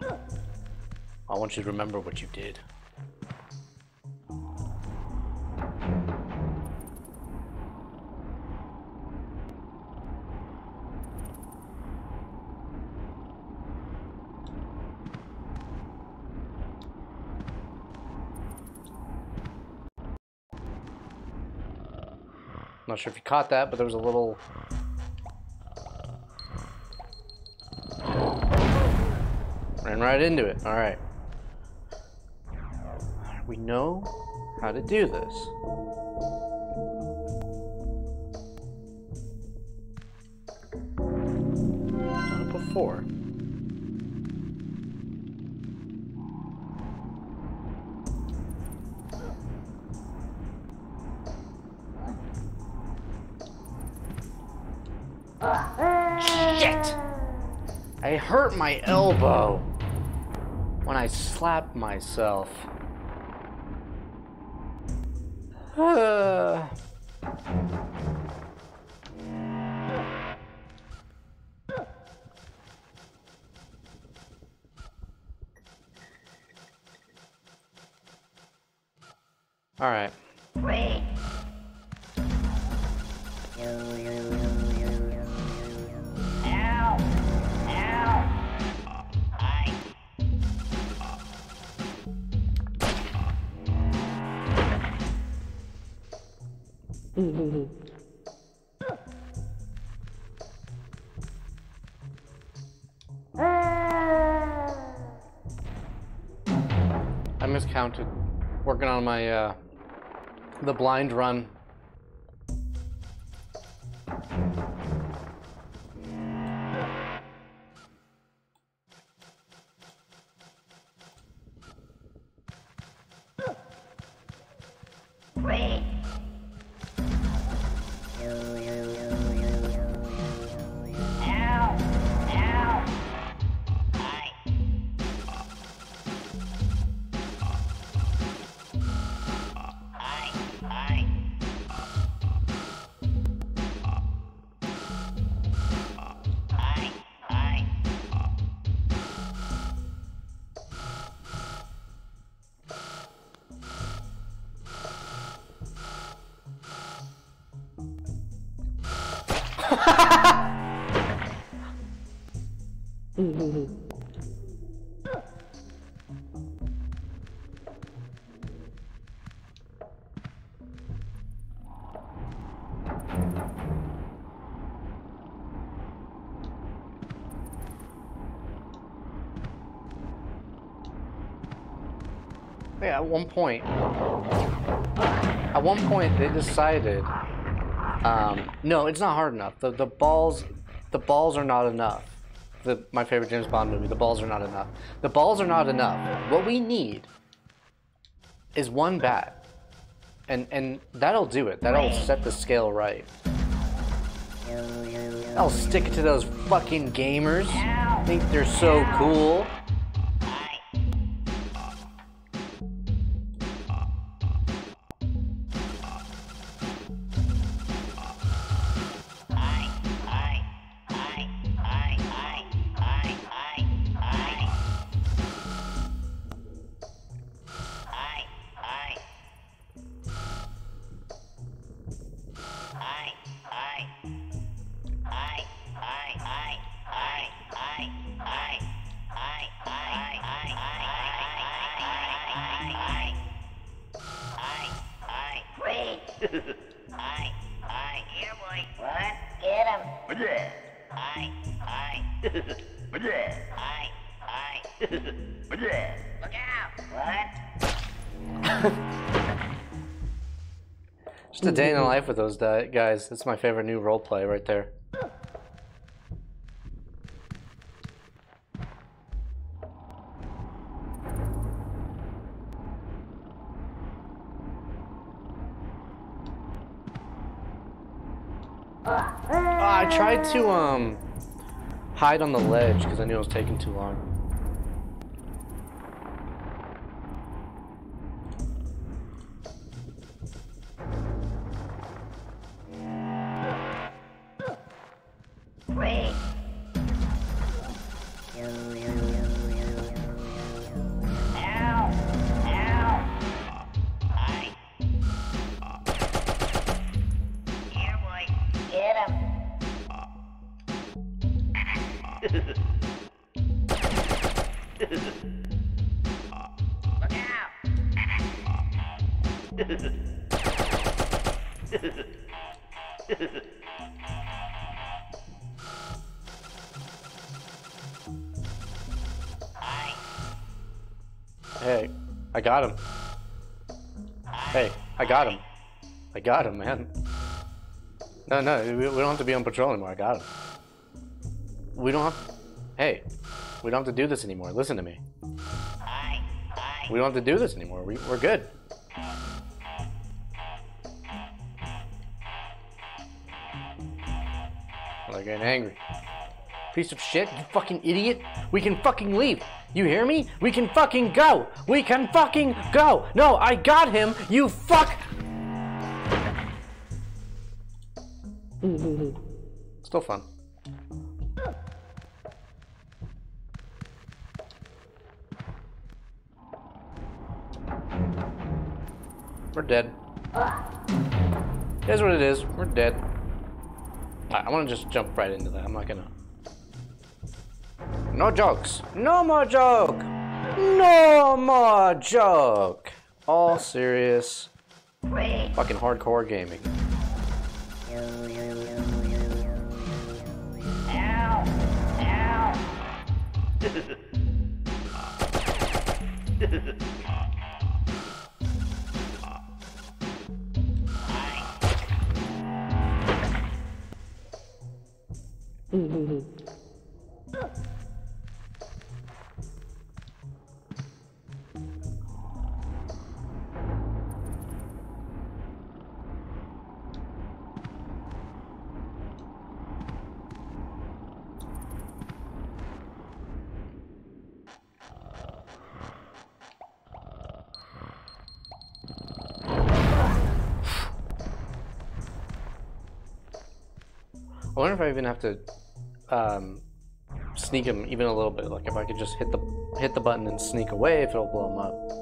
I want you to remember what you did. Not sure if you caught that, but there was a little uh, Ran right into it. All right. We know how to do this. Before. Shit! I hurt my elbow when I slapped myself. All right. Working on my uh, the blind run. At one point, at one point they decided, um, no, it's not hard enough. The the balls, the balls are not enough. The my favorite James Bond movie, the balls are not enough. The balls are not enough. What we need is one bat, and and that'll do it. That'll set the scale right. I'll stick to those fucking gamers. Think they're so cool. with those guys. That's my favorite new roleplay right there. Ah, I tried to um hide on the ledge because I knew it was taking too long. Got him. Hey, I got him. I got him, man. No, no, we, don't have to be on patrol anymore. I got him. We don't have. Hey, we don't have to do this anymore. Listen to me. We don't have to do this anymore. We, we're good. Piece of shit, you fucking idiot. We can fucking leave. You hear me? We can fucking go. We can fucking go. No, I got him. You fuck. Still fun. We're dead. Here's what it is. We're dead. I, I want to just jump right into that. I'm not gonna. No jokes. No more joke. No more joke. All serious. Fucking hardcore gaming. I if I even have to um, sneak him even a little bit. Like if I could just hit the hit the button and sneak away, if it'll blow him up.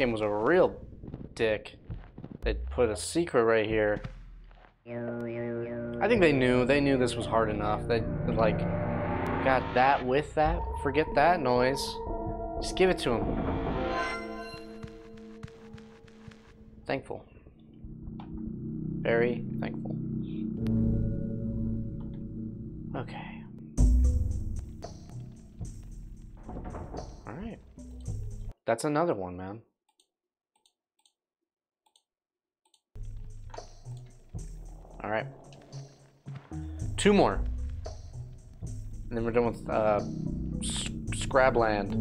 Game was a real dick. They put a secret right here. I think they knew. They knew this was hard enough. They like got that with that. Forget that noise. Just give it to him. Thankful. Very thankful. Okay. Alright. That's another one, man. Two more. And then we're done with uh, S- Scrabland.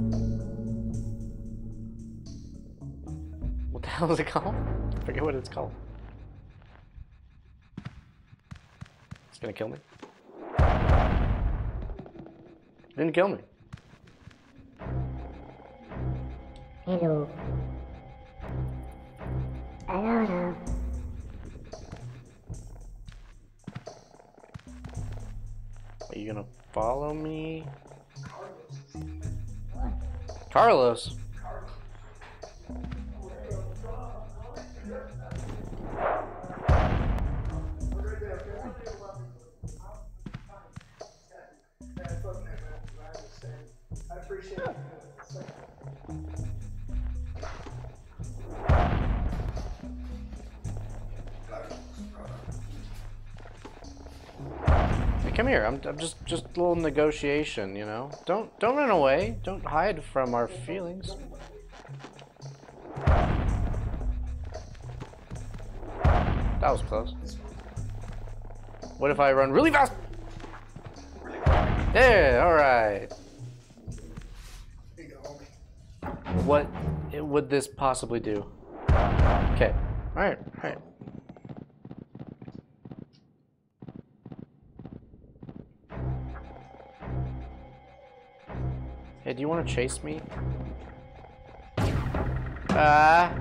What the hell is it called? I forget what it's called. It's gonna kill me. Didn't kill me. Hello. Hello. Are you gonna follow me? Carlos. Come here. I'm, I'm just just a little negotiation, you know. Don't don't run away. Don't hide from our feelings. That was close. What if I run really fast? Yeah, all right. What would this possibly do? Okay. All right. All right. Hey, do you want to chase me? Ah.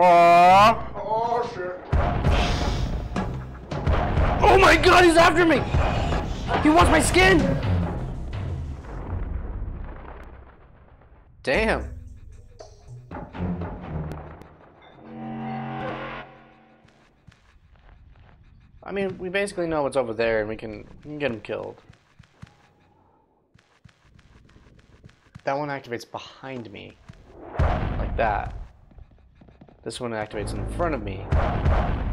Ah. Oh, shit. Oh my god, he's after me! He wants my skin! Damn. I mean, we basically know what's over there and we can, we can get him killed. That one activates behind me. Like that. This one activates in front of me.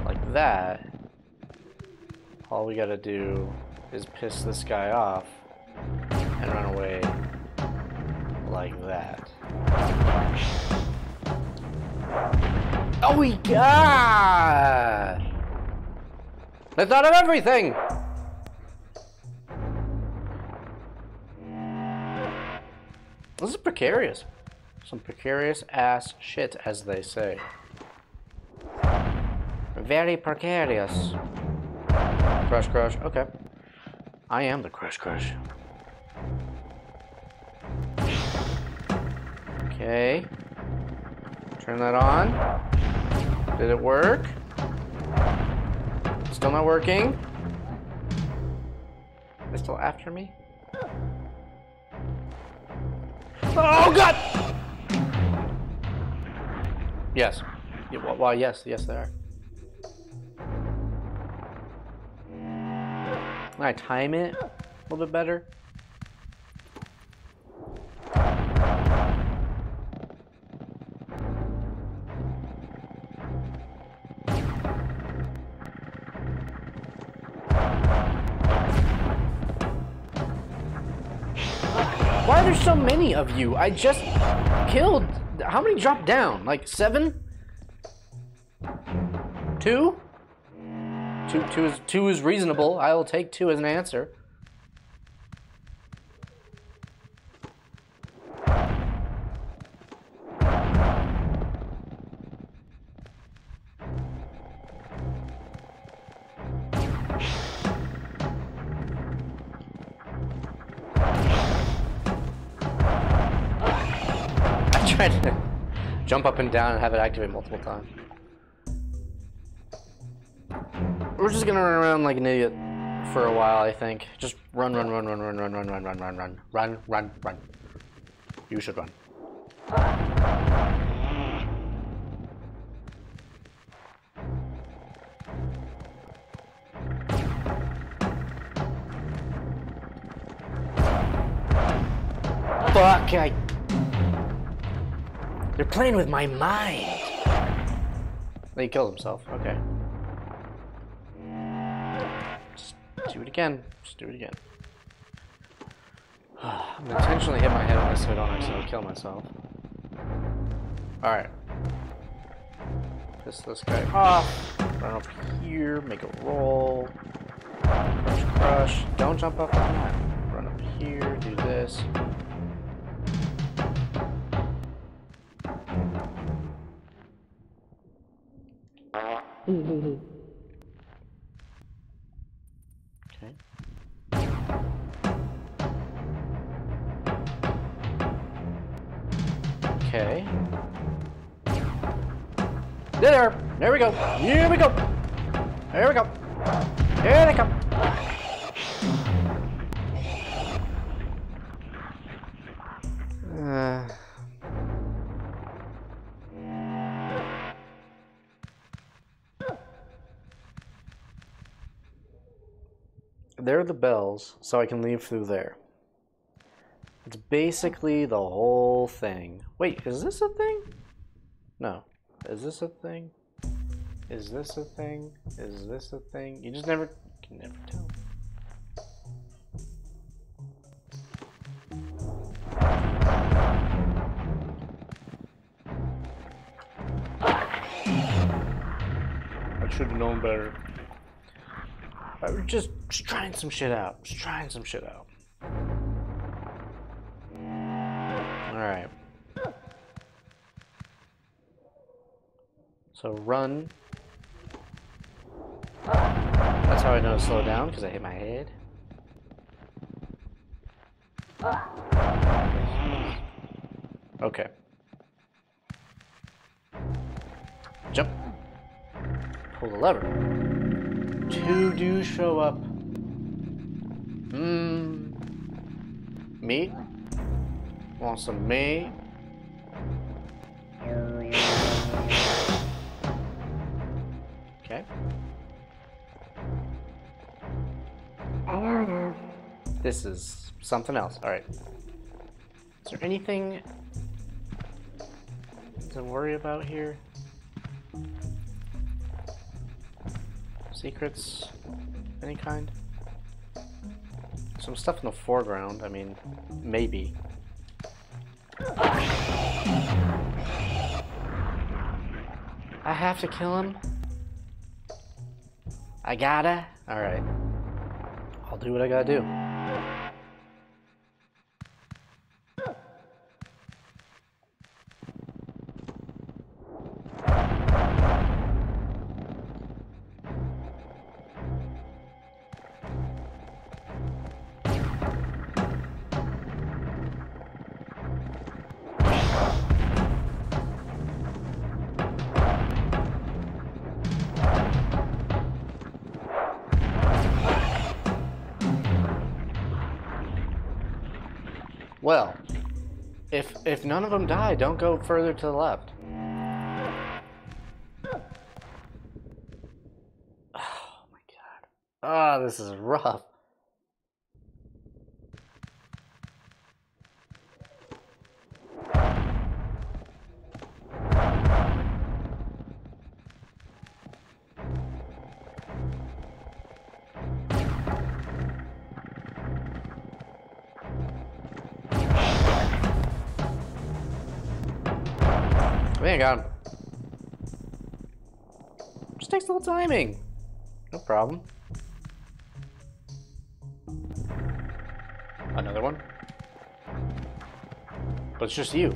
Like that. All we gotta do is piss this guy off and run away like that. Oh my god! I thought of everything! This is precarious. Some precarious ass shit, as they say. Very precarious. Crush, crush. Okay. I am the crush, crush. Okay. Turn that on. Did it work? Still not working? They still after me? Oh god! Yes. Yeah, well, yes, yes, they are. Can I time it a little bit better? Of you? I just killed. How many dropped down? Like seven? Two? Two, two is two is reasonable. I will take two as an answer. Jump up and down and have it activate multiple times. We're just gonna run around like an idiot for a while, I think. Just run, run, run, run, run, run, run, run, run, run, run, run, run, run. You should run. Fuck! I. They're playing with my mind. He killed himself. Okay. Just do it again. Just do it again. I'm gonna intentionally hit my head on this so I don't accidentally kill myself. Alright. Piss this guy off. Run up here. Make a roll. Crush, crush. Don't jump up on that. Run up here. Do this. Okay. Okay. There. There we go. Here we go. There we go. Here they come. Uh, there are the bells, so I can leave through there. It's basically the whole thing. Wait, is this a thing? No. Is this a thing? Is this a thing? Is this a thing? You just never can never tell. I should have known better. I was just, just trying some shit out. Just trying some shit out. Alright. So run. That's how I know to slow down, because I hit my head. Okay. Jump. Pull the lever. Two do show up. Mmm. Meat? Want some meat? Okay. This is something else. Alright. Is there anything to worry about here? Secrets? Any kind? Some stuff in the foreground, I mean, maybe. I have to kill him? I gotta? Alright. I'll do what I gotta do. If none of them die, don't go further to the left. Oh my god. Ah, this is rough. Got him. Just takes a little timing. No problem. Another one. But it's just you.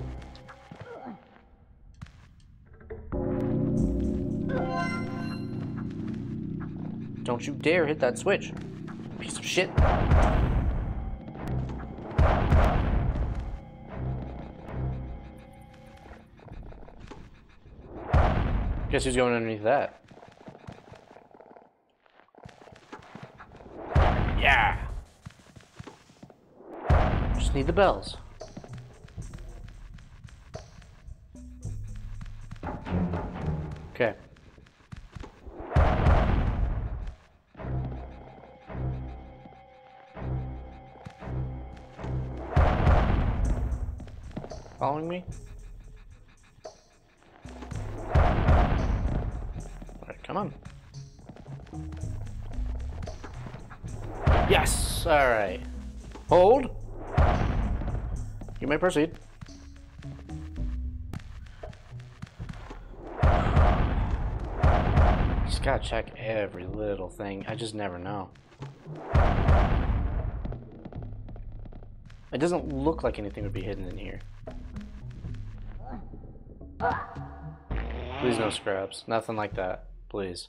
Don't you dare hit that switch. Piece of shit. Guess who's going underneath that? Yeah. Just need the bells. Okay. Following me? Come on. Yes! Alright. Hold. You may proceed. Just gotta check every little thing. I just never know. It doesn't look like anything would be hidden in here. Please no Scrabs. Nothing like that. Please.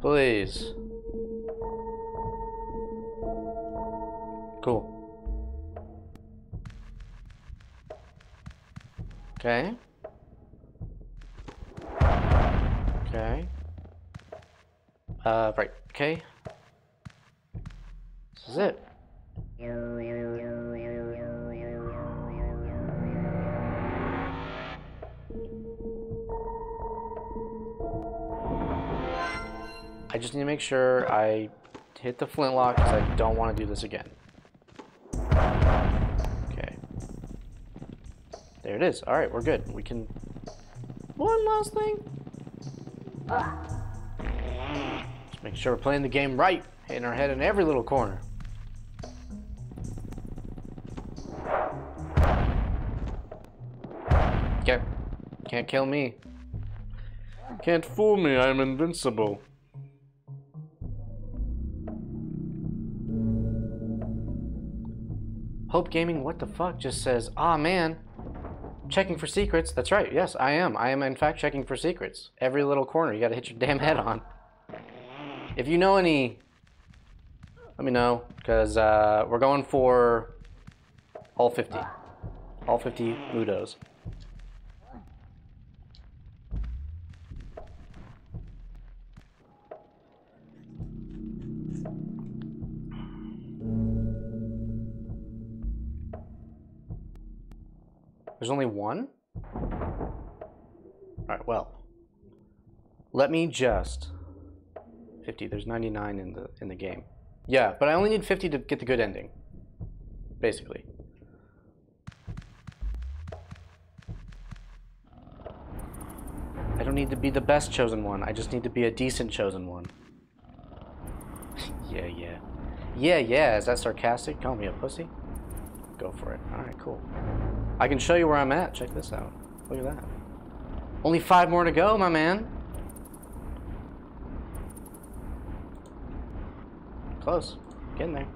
Please. Cool. Okay. Okay. Uh, right. Okay. Sure I hit the flintlock because I don't want to do this again. Okay. There it is. Alright, we're good. We can... One last thing. Just make sure we're playing the game right. Hitting our head in every little corner. Okay. Can't kill me. Can't fool me, I'm invincible. Gaming, what the fuck, just says, ah man, checking for secrets. That's right, yes, I am. I am in fact checking for secrets. Every little corner you gotta hit your damn head on. If you know any, let me know, because uh, we're going for all 50. All 50 Mudos. There's only one? Alright, well. Let me just 50. There's 99 in the in the game. Yeah, but I only need 50 to get the good ending. Basically. I don't need to be the best chosen one. I just need to be a decent chosen one. yeah, yeah. Yeah, yeah. Is that sarcastic? Call me a pussy? Go for it. Alright, cool. I can show you where I'm at. Check this out. Look at that. Only five more to go, my man. Close. Getting there.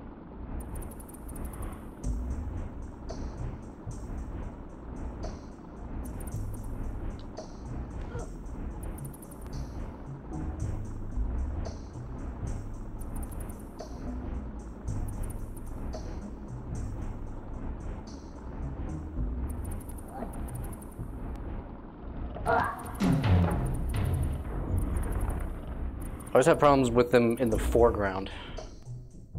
Always have problems with them in the foreground.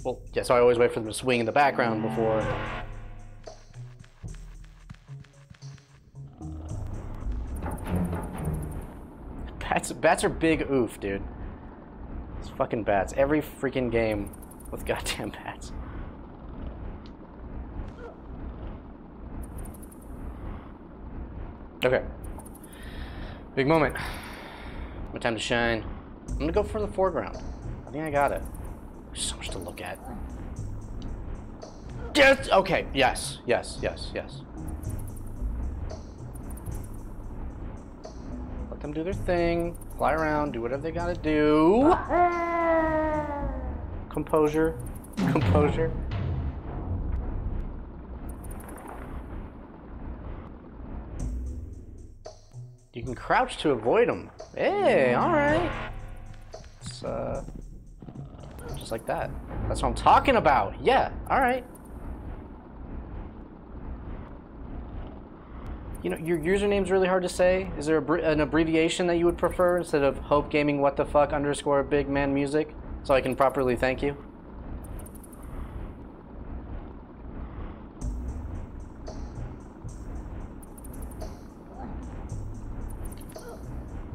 Well, yeah, so I always wait for them to swing in the background before. Bats, bats are big oof, dude. It's fucking bats. Every freaking game with goddamn bats. Okay. Big moment. My time to shine. I'm gonna go for the foreground. I think I got it. There's so much to look at. Yes! Okay, yes, yes, yes, yes. Let them do their thing. Fly around, do whatever they gotta do. Composure. Composure. You can crouch to avoid them. Hey, alright. It's, uh... Just like that. That's what I'm talking about. Yeah, alright. You know, your username's really hard to say. Is there an abbreviation that you would prefer instead of Hope Gaming What the Fuck underscore Big Man Music so I can properly thank you?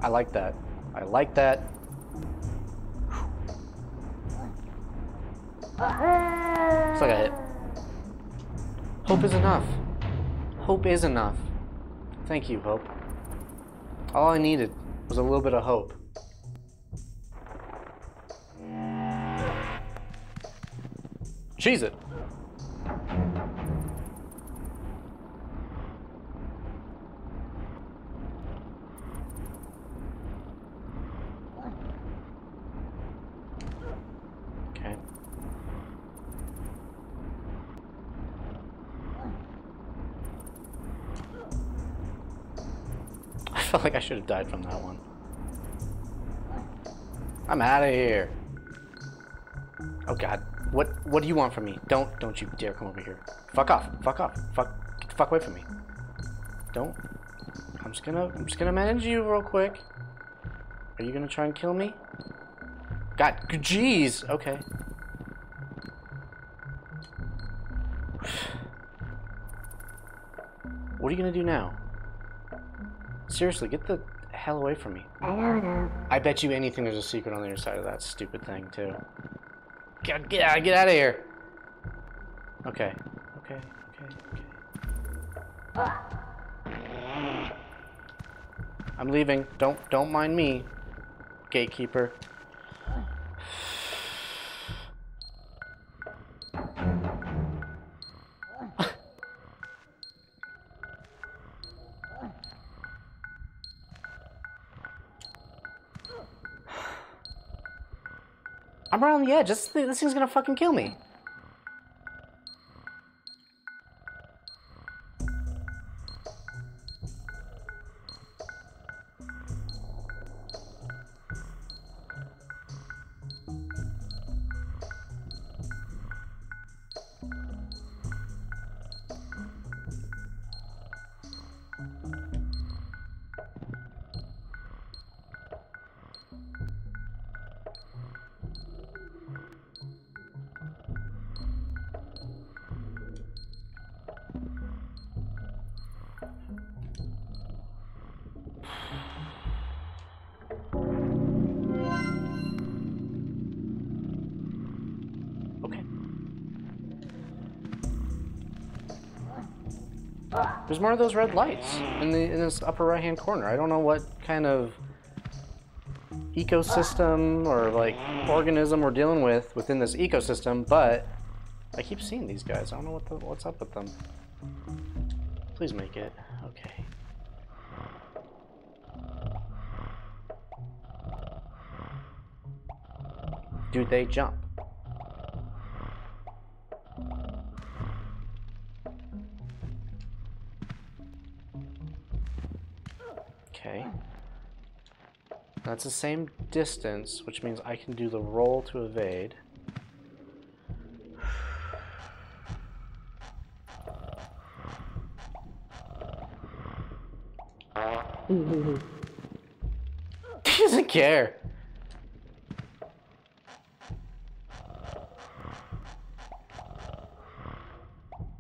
I like that. I like that. It's like a hit. Hope is enough. Hope is enough. Thank you, Hope. All I needed was a little bit of hope. Cheese it. Okay. I felt like I should have died from that one. I'm out of here. Oh god. What what do you want from me? Don't don't you dare come over here. Fuck off. Fuck off. Fuck get the fuck away from me. Don't. I'm just gonna I'm just gonna manage you real quick. Are you gonna try and kill me? God, jeez. Okay. What are you gonna do now? Seriously, get the hell away from me. I don't know. I bet you anything there's a secret on the other side of that stupid thing, too. Get, get out, get out of here. Okay, okay, okay, okay. I'm leaving. Don't, don't mind me, gatekeeper. The edge. This, this thing's gonna fucking kill me. More of those red lights in the in this upper right hand corner. I don't know what kind of ecosystem or like organism we're dealing with within this ecosystem, but I keep seeing these guys. I don't know what the, what's up with them. Please make it. Okay. Do they jump? That's the same distance, which means I can do the roll to evade. he doesn't care.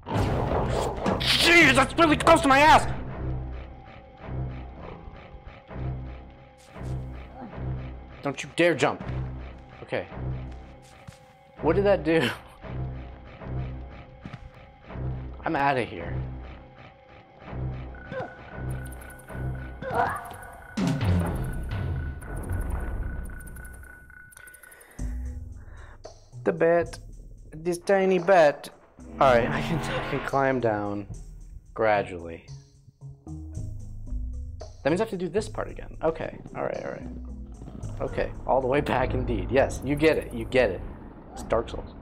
Jeez, that's really close to my ass! Don't you dare jump. Okay. What did that do? I'm out of here. The bat. This tiny bat. Alright, I can, I can climb down gradually. That means I have to do this part again. Okay, alright, alright. Okay, all the way back indeed. Yes, you get it. You get it. It's Dark Souls.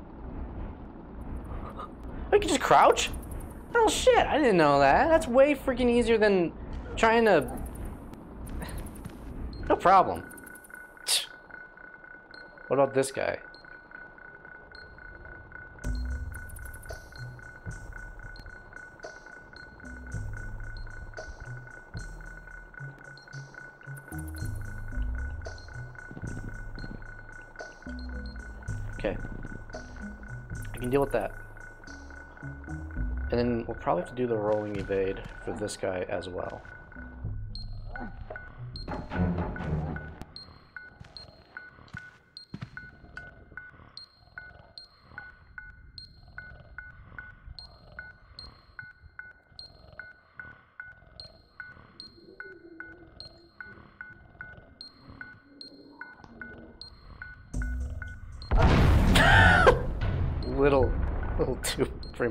I can just crouch? Oh shit, I didn't know that. That's way freaking easier than trying to. No problem. What about this guy? Deal with that. And then we'll probably have to do the rolling evade for this guy as well.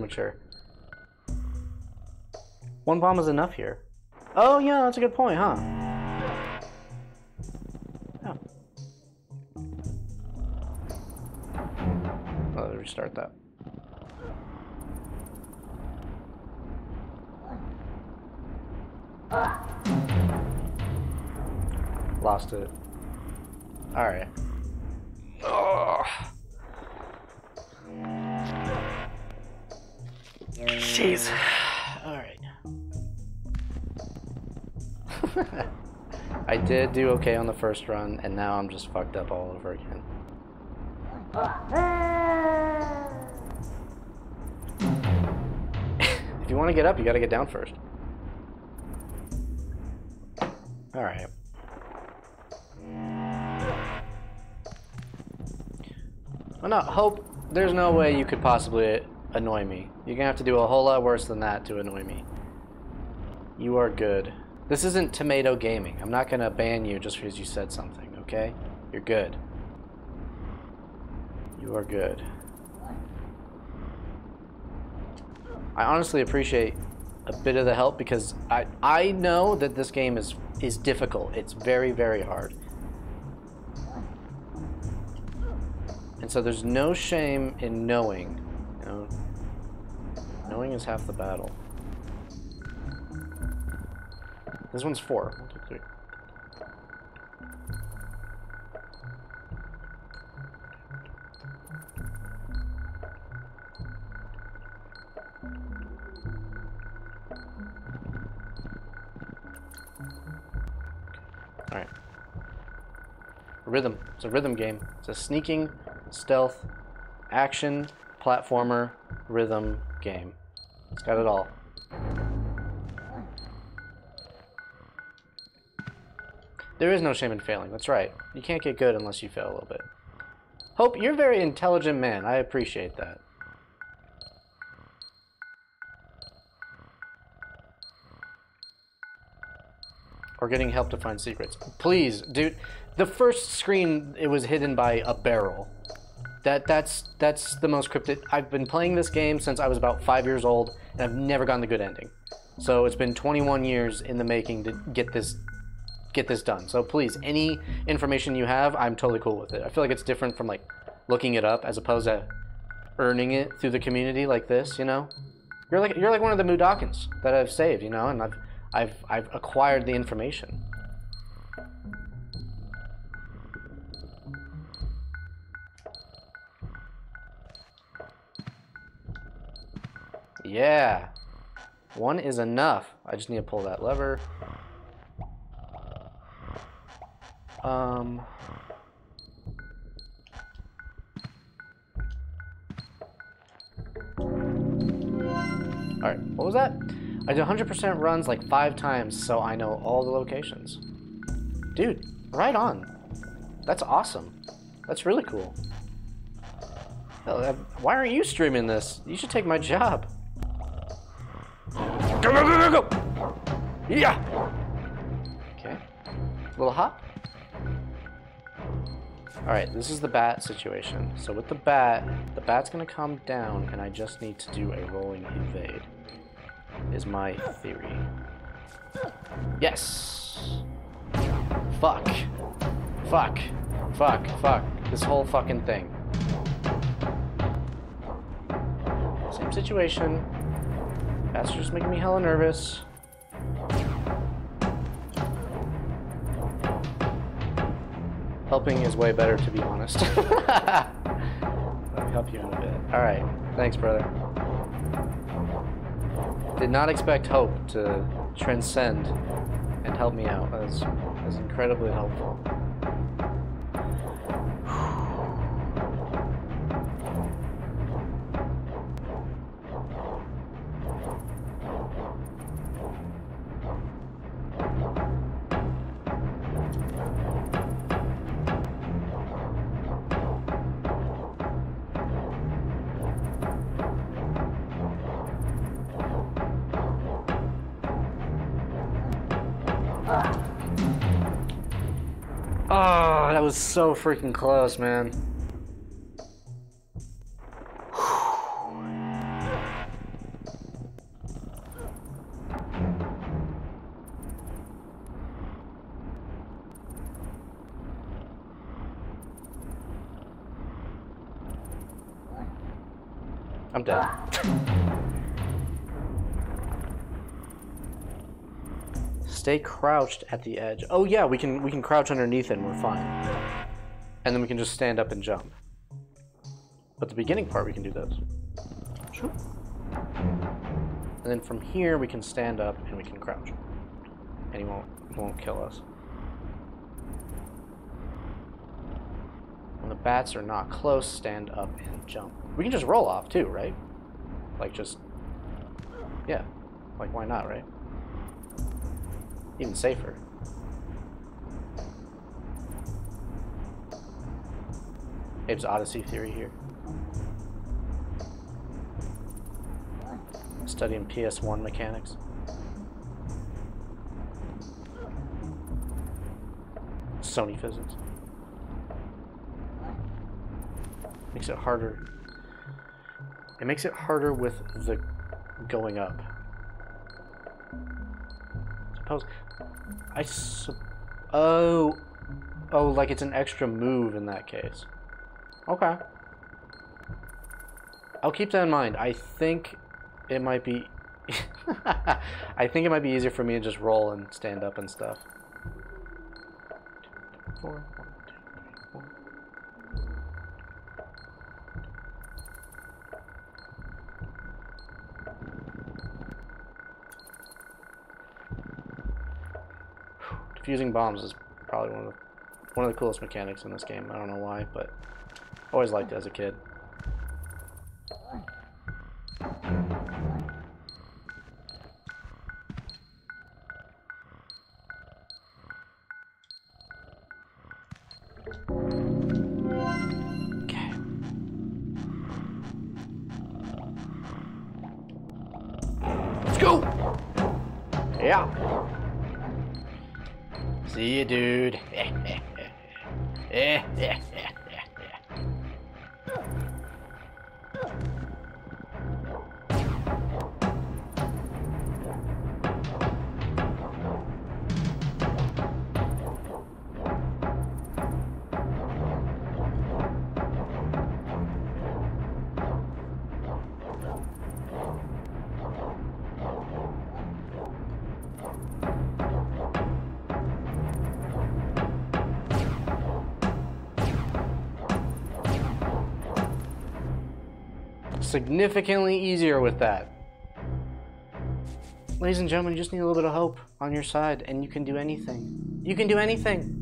Premature. One bomb is enough here. Oh yeah, that's a good point, huh? Oh, let's restart that. Lost it. Alright. Did do okay on the first run, and now I'm just fucked up all over again. if you want to get up, you got to get down first. All right. Well, no, Hope, there's no way you could possibly annoy me. You're gonna have to do a whole lot worse than that to annoy me. You are good. This isn't tomato gaming. I'm not gonna ban you just because you said something, okay? You're good. You are good. I honestly appreciate a bit of the help because I I know that this game is is difficult. It's very very hard. And so there's no shame in knowing. You know, knowing is half the battle. This one's four. One, two, three. Alright. Rhythm. It's a rhythm game. It's a sneaking, stealth, action, platformer, rhythm game. It's got it all. There is no shame in failing. That's right. You can't get good unless you fail a little bit. Hope, you're a very intelligent man. I appreciate that. Or getting help to find secrets. Please, dude. The first screen, it was hidden by a barrel. That that's that's the most cryptic. I've been playing this game since I was about five years old, and I've never gotten the good ending. So it's been 21 years in the making to get this get this done. So please, any information you have, I'm totally cool with it. I feel like it's different from like looking it up as opposed to earning it through the community like this. You know, you're like you're like one of the Mudokons that I've saved. You know, and I've I've I've acquired the information. Yeah. One is enough. I just need to pull that lever. Um. Alright, what was that? I did 100% runs like five times so I know all the locations. Dude, right on. That's awesome. That's really cool. Why aren't you streaming this? You should take my job. Go, go, go, go, go! Yeah! Okay. Little hop. Alright, this is the bat situation. So with the bat, the bat's gonna come down and I just need to do a rolling evade. Is my theory. Yes! Fuck. Fuck. Fuck. Fuck. This whole fucking thing. Same situation. That's just making me hella nervous. Helping is way better, to be honest. Let me help you in a bit. Alright. Thanks, brother. Did not expect Hope to transcend and help me out. That was, that was incredibly helpful. Was so freaking close, man. Stay crouched at the edge. Oh yeah, we can we can crouch underneath it and we're fine. And then we can just stand up and jump. But the beginning part we can do this. Sure. And then from here we can stand up and we can crouch. And he won't he won't kill us. When the bats are not close, stand up and jump. We can just roll off too, right? Like just Yeah. Like why not, right? Even safer. Abe's Oddysee theory here. Studying PS1 mechanics. Sony physics. Makes it harder. It makes it harder with the going up. Suppose I sup- oh oh like it's an extra move in that case. Okay. I'll keep that in mind. I think it might be I think it might be easier for me to just roll and stand up and stuff one, two, three, four. Defusing bombs is probably one of the one of the coolest mechanics in this game. I don't know why, but always liked it as a kid. Okay. Let's go! Yeah. See you, dude. Significantly easier with that. Ladies and gentlemen, you just need a little bit of hope on your side, and you can do anything. You can do anything.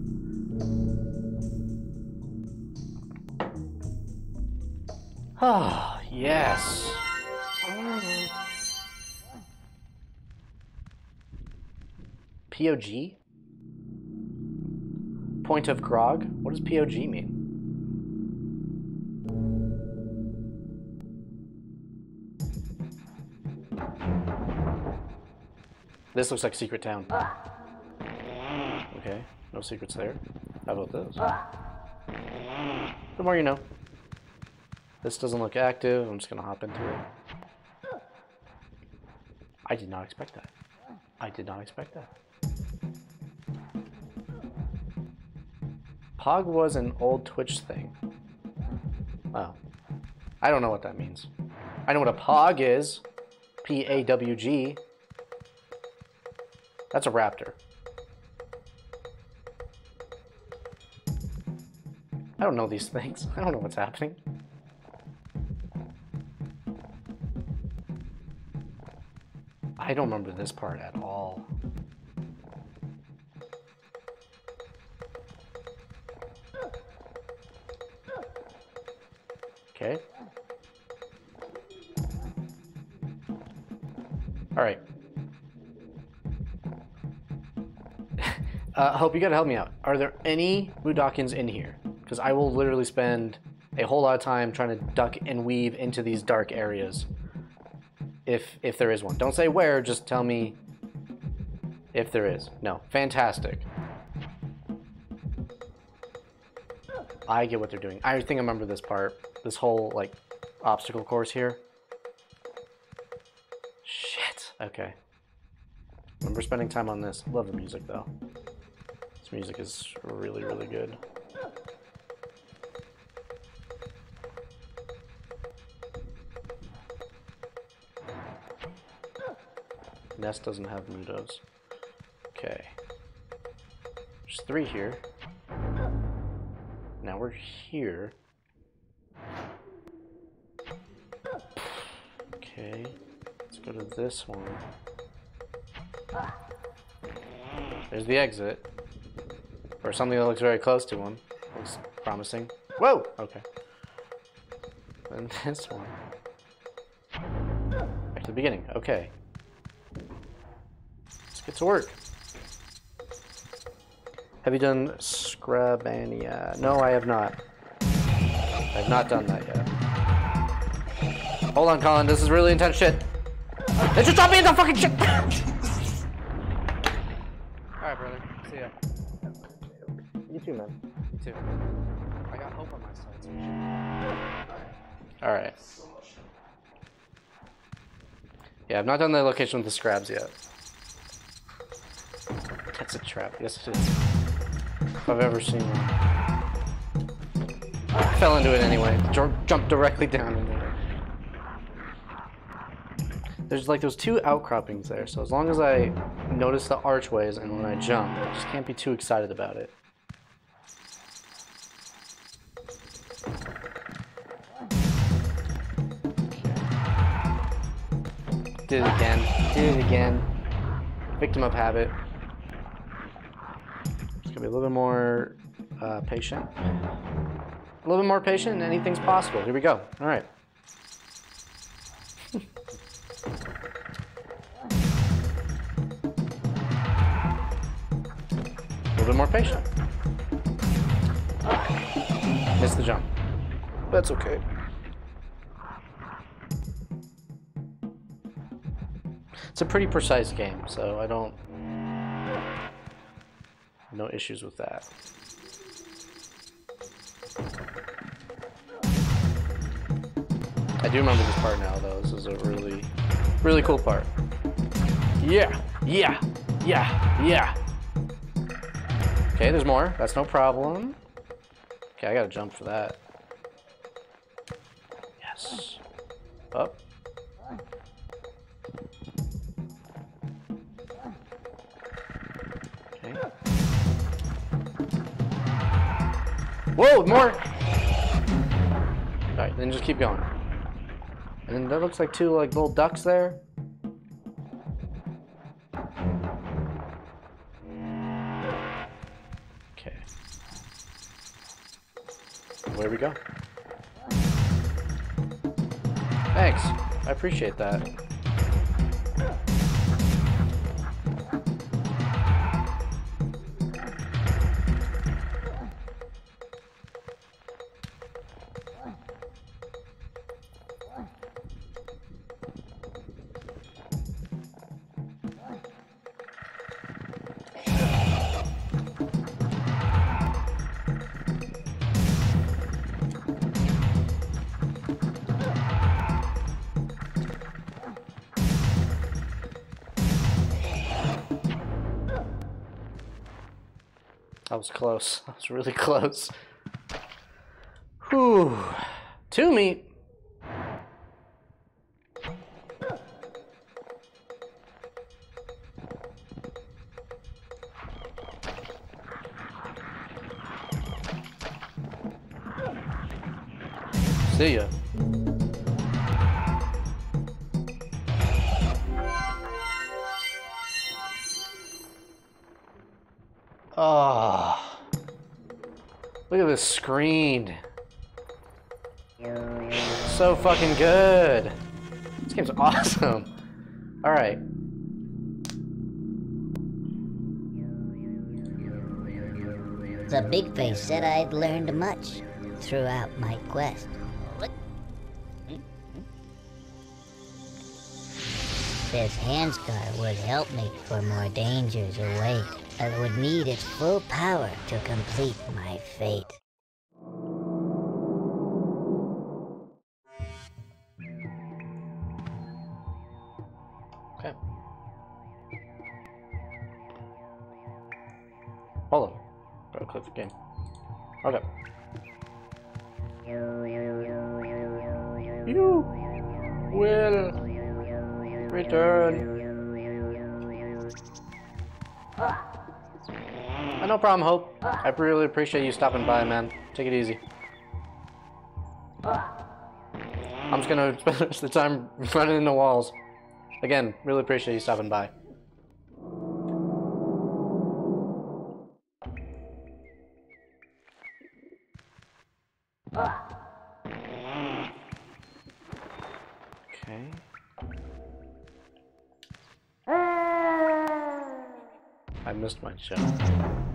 Ah, yes. POG? Point of grog? What does POG mean? This looks like Secret Town. Okay, no secrets there. How about this? The more you know. This doesn't look active. I'm just gonna hop into it. I did not expect that. I did not expect that. Pog was an old Twitch thing. Oh. I don't know what that means. I know what a Pog is. P A W G. That's a raptor. I don't know these things. I don't know what's happening. I don't remember this part at all. Okay. All right. Uh, Hope, you gotta help me out. Are there any Mudokons in here? Because I will literally spend a whole lot of time trying to duck and weave into these dark areas. If if there is one. Don't say where, just tell me if there is. No. Fantastic. I get what they're doing. I think I remember this part. This whole, like, obstacle course here. Shit. Okay. Remember spending time on this. Love the music, though. This music is really, really good. Nest doesn't have Mudos. Okay. There's three here. Now we're here. Okay. Let's go to this one. There's the exit. Or something that looks very close to one. Looks promising. Whoa! Okay. And this one. Back to the beginning. Okay. Let's get to work. Have you done Scrabania? No, I have not. I have not done that yet. Hold on, Colin. This is really intense shit. They just dropped me into fucking shit! too, man. You too. I got hope on my side. So Alright. Yeah, I've not done the location with the scrabs yet. That's a trap. Yes, it is. If I've ever seen one. I fell into it anyway. Jor- jumped directly down into it. There's like those two outcroppings there, so as long as I notice the archways and when I jump, I just can't be too excited about it. Did it again. Did it again. Victim of habit. Just gonna be a little bit more uh, patient. A little bit more patient and anything's possible. Here we go. All right. A little bit more patient. Missed the jump. That's okay. It's a pretty precise game, so I don't no issues with that. I do remember this part now, though. This is a really, really cool part. Yeah, yeah, yeah, yeah. Okay, there's more. That's no problem. Okay, I gotta jump for that. Yes. Up. Whoa, more! Alright, then just keep going. And then that looks like two like little ducks there. Okay. Where we go? Thanks. I appreciate that. Was close. That was really close. Whew. Two meat. See ya. Look at this screen. So fucking good. This game's awesome. Alright. The big face said I'd learned much throughout my quest. This handscar would help me for more dangers await. I would need its full power to complete my fate. Really appreciate you stopping by, man. Take it easy. I'm just gonna spend the the time running into walls. Again, really appreciate you stopping by. Okay. I missed my shot.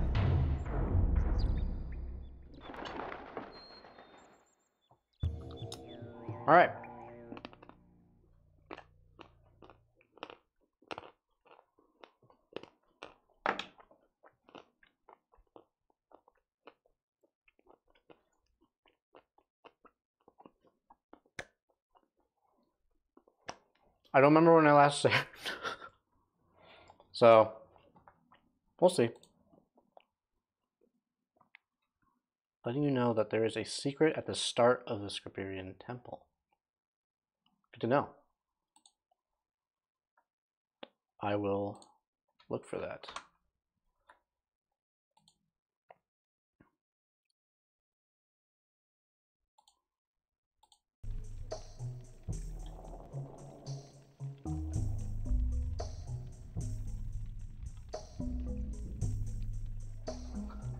so, we'll see. Letting you know that there is a secret at the start of the Scrabanian Temple. Good to know. I will look for that.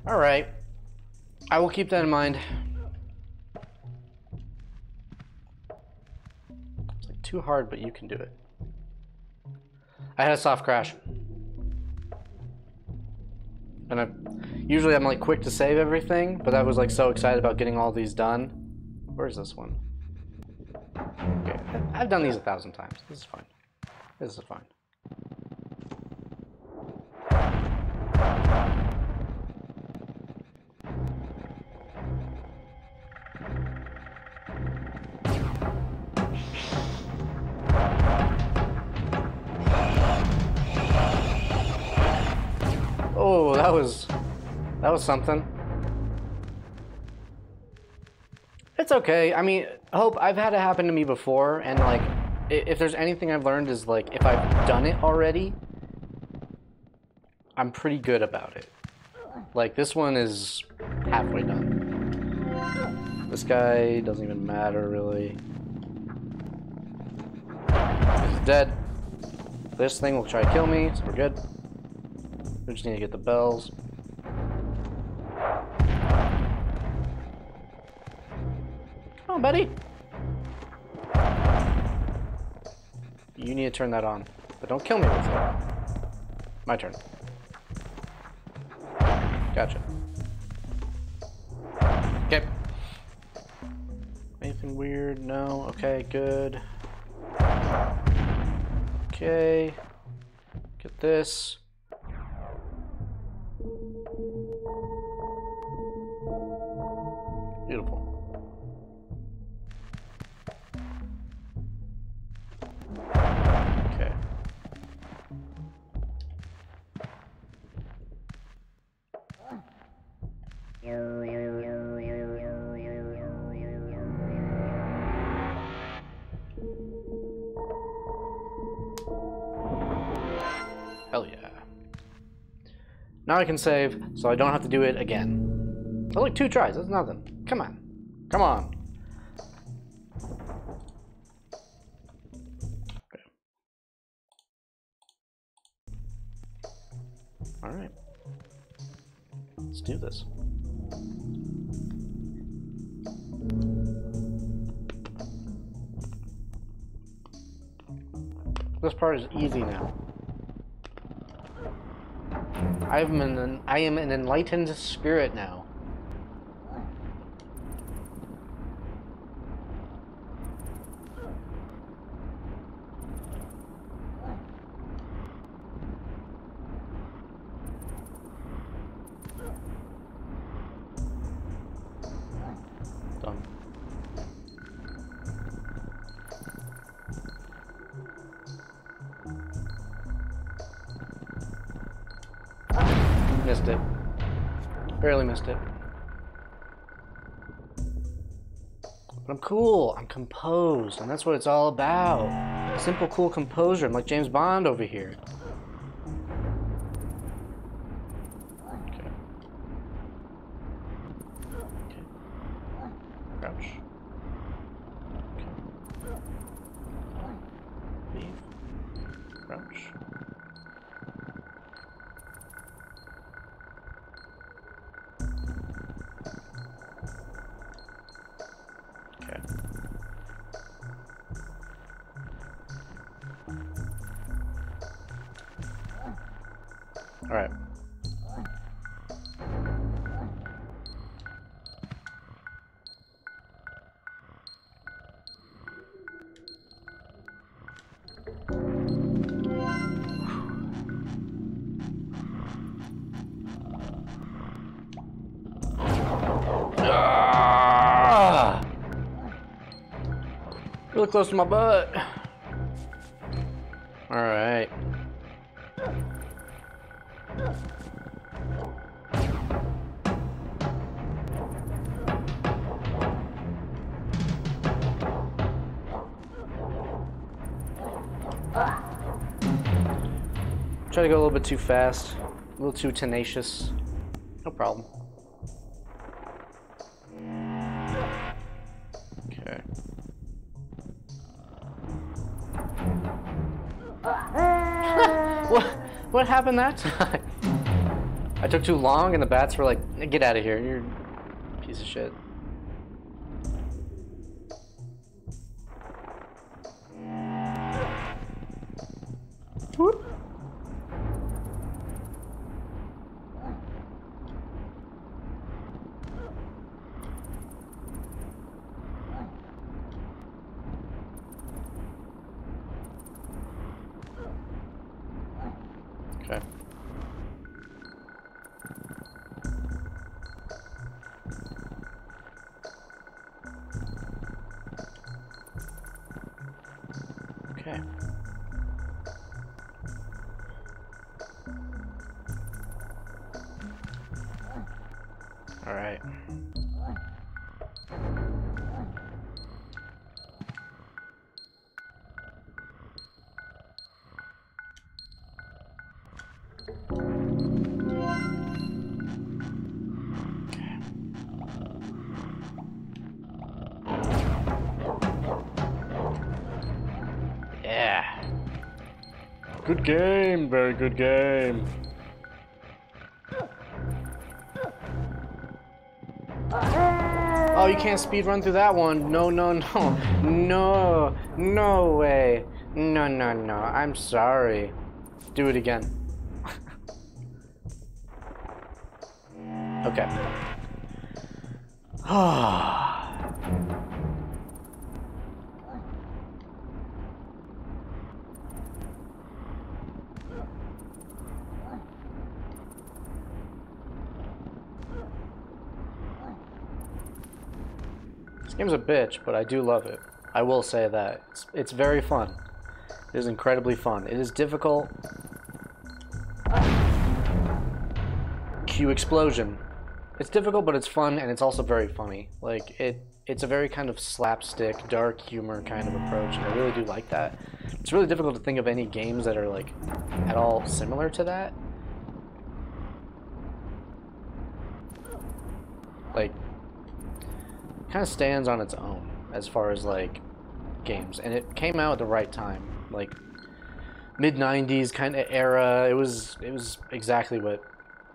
All right. I will keep that in mind. It's like too hard, but you can do it. I had a soft crash. And I usually I'm like quick to save everything, but I was like so excited about getting all these done. Where's this one? Okay. I've done these a thousand times. This is fine. This is fine. That was that was something. It's okay. I mean, hope I've had it happen to me before, and like, if there's anything I've learned is like, if I've done it already, I'm pretty good about it. Like this one is halfway done. This guy doesn't even matter really. He's dead. This thing will try to kill me, so we're good. We just need to get the bells. Come on, buddy. You need to turn that on, but don't kill me with it. My turn. Gotcha. Okay. Anything weird? No. Okay, good. Okay. Get this. Beautiful. Okay. Hell yeah. Now I can save, so I don't have to do it again. Like two tries, that's nothing. Come on. Come on. Okay. Alright. Let's do this. This part is easy now. I'm an I am an enlightened spirit now. Composed, and that's what it's all about. Simple, cool composure. I'm like James Bond over here. Close to my butt. Alright. Try to go a little bit too fast, a little too tenacious. No problem. Happened that time? I took too long, and the bats were like, "Get out of here! You're a piece of shit." Good game, very good game. Oh, you can't speed run through that one. No, no, no. No, no way. No, no, no. I'm sorry. Do it again. okay. This oh game's a bitch, but I do love it. I will say that. It's, it's very fun. It is incredibly fun. It is difficult. Q explosion. It's difficult, but it's fun, and it's also very funny. Like, it, it's a very kind of slapstick, dark humor kind of approach, and I really do like that. It's really difficult to think of any games that are, like, at all similar to that. Like, kind of stands on its own as far as like games and it came out at the right time like mid 90s kind of era. It was it was exactly what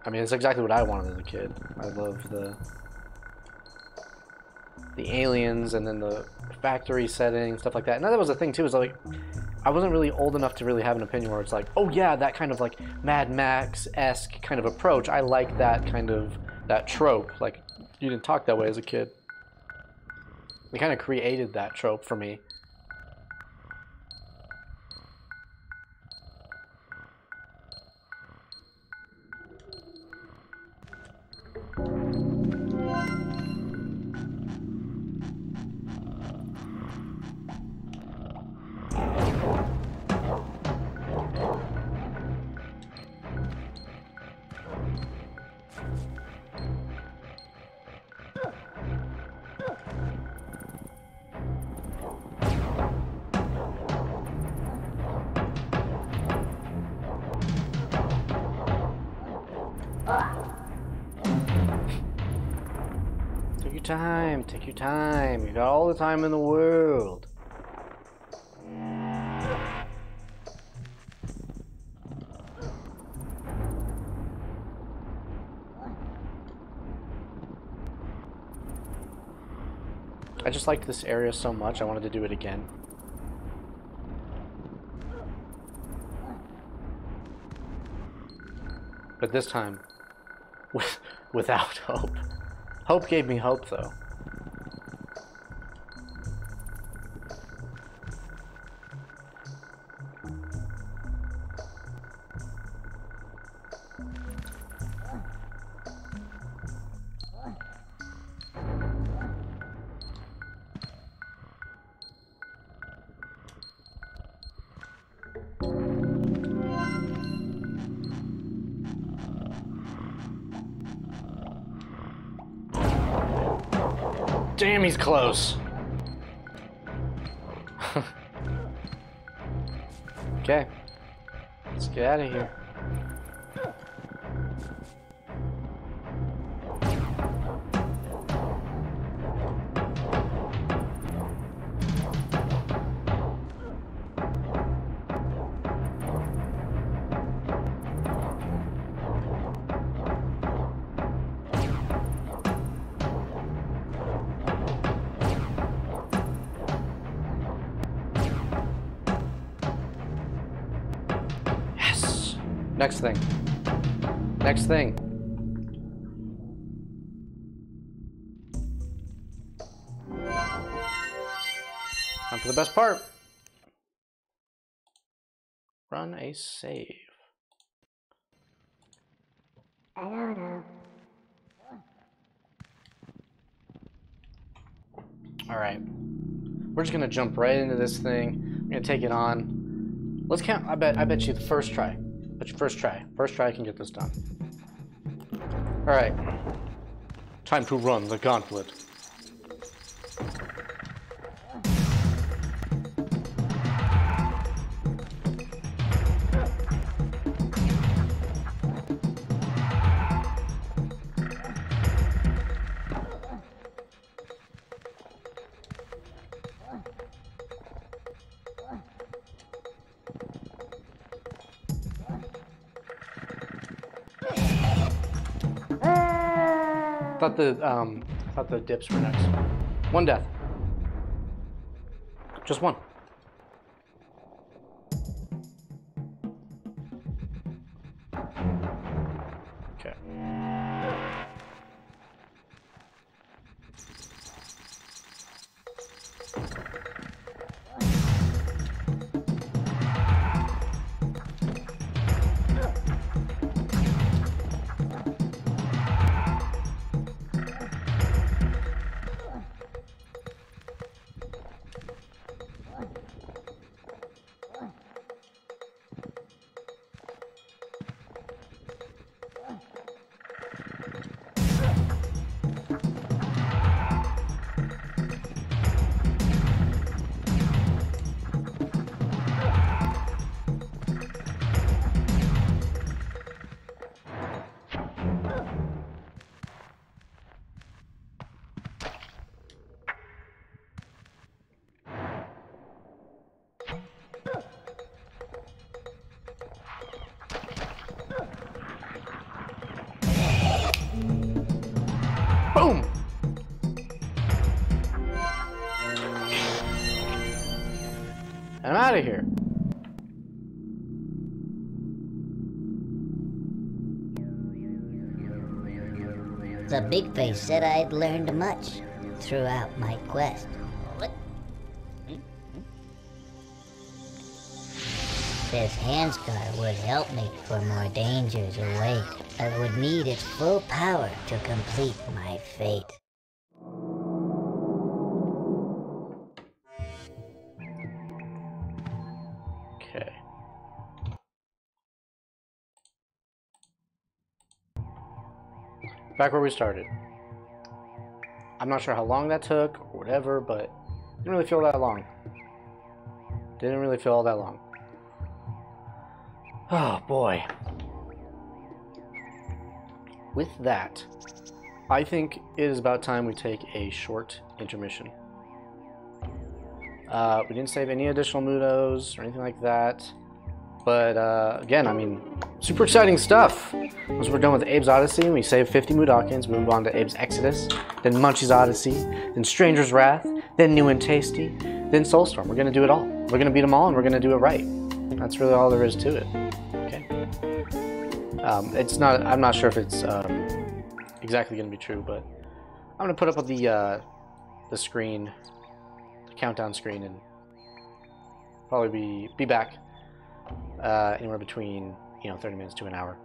i mean it's exactly what i wanted as a kid. I love the the aliens and then the factory setting stuff like that. And that was the thing too is like i wasn't really old enough to really have an opinion where it's like oh yeah that kind of like mad max-esque kind of approach. I like that kind of that trope. Like you didn't talk that way as a kid they kind of created that trope for me. Time, take your time. You got all the time in the world. I just liked this area so much, I wanted to do it again. But this time, with, without hope. Hope gave me hope, though. Close. Next thing. Next thing. Time for the best part. Run a save. All right. We're just gonna jump right into this thing. I'm gonna take it on. Let's count. I bet. I bet you the first try. You first try. First try I can get this done. All right. Time to run the gauntlet. Thought the um, thought the dips were next. One death. Just one. Big face said I'd learned much throughout my quest. This hand scar would help me for more dangers await. I would need its full power to complete my fate. Back where we started. I'm not sure how long that took or whatever, but didn't really feel that long. Didn't really feel all that long. Oh boy. With that, I think it is about time we take a short intermission. Uh, we didn't save any additional Mudos or anything like that. But uh, again, I mean, super exciting stuff. Once we're done with Abe's Oddysee, and we save 50 Mudokons, we move on to Abe's Exodus, then Munchie's Oddysee, then Stranger's Wrath, then New 'n' Tasty, then Soulstorm. We're gonna do it all. We're gonna beat them all, and we're gonna do it right. That's really all there is to it. Okay. Um, it's not. I'm not sure if it's um, exactly gonna be true, but I'm gonna put up the uh, the screen, the countdown screen, and probably be be back uh, anywhere between you know 30 minutes to an hour.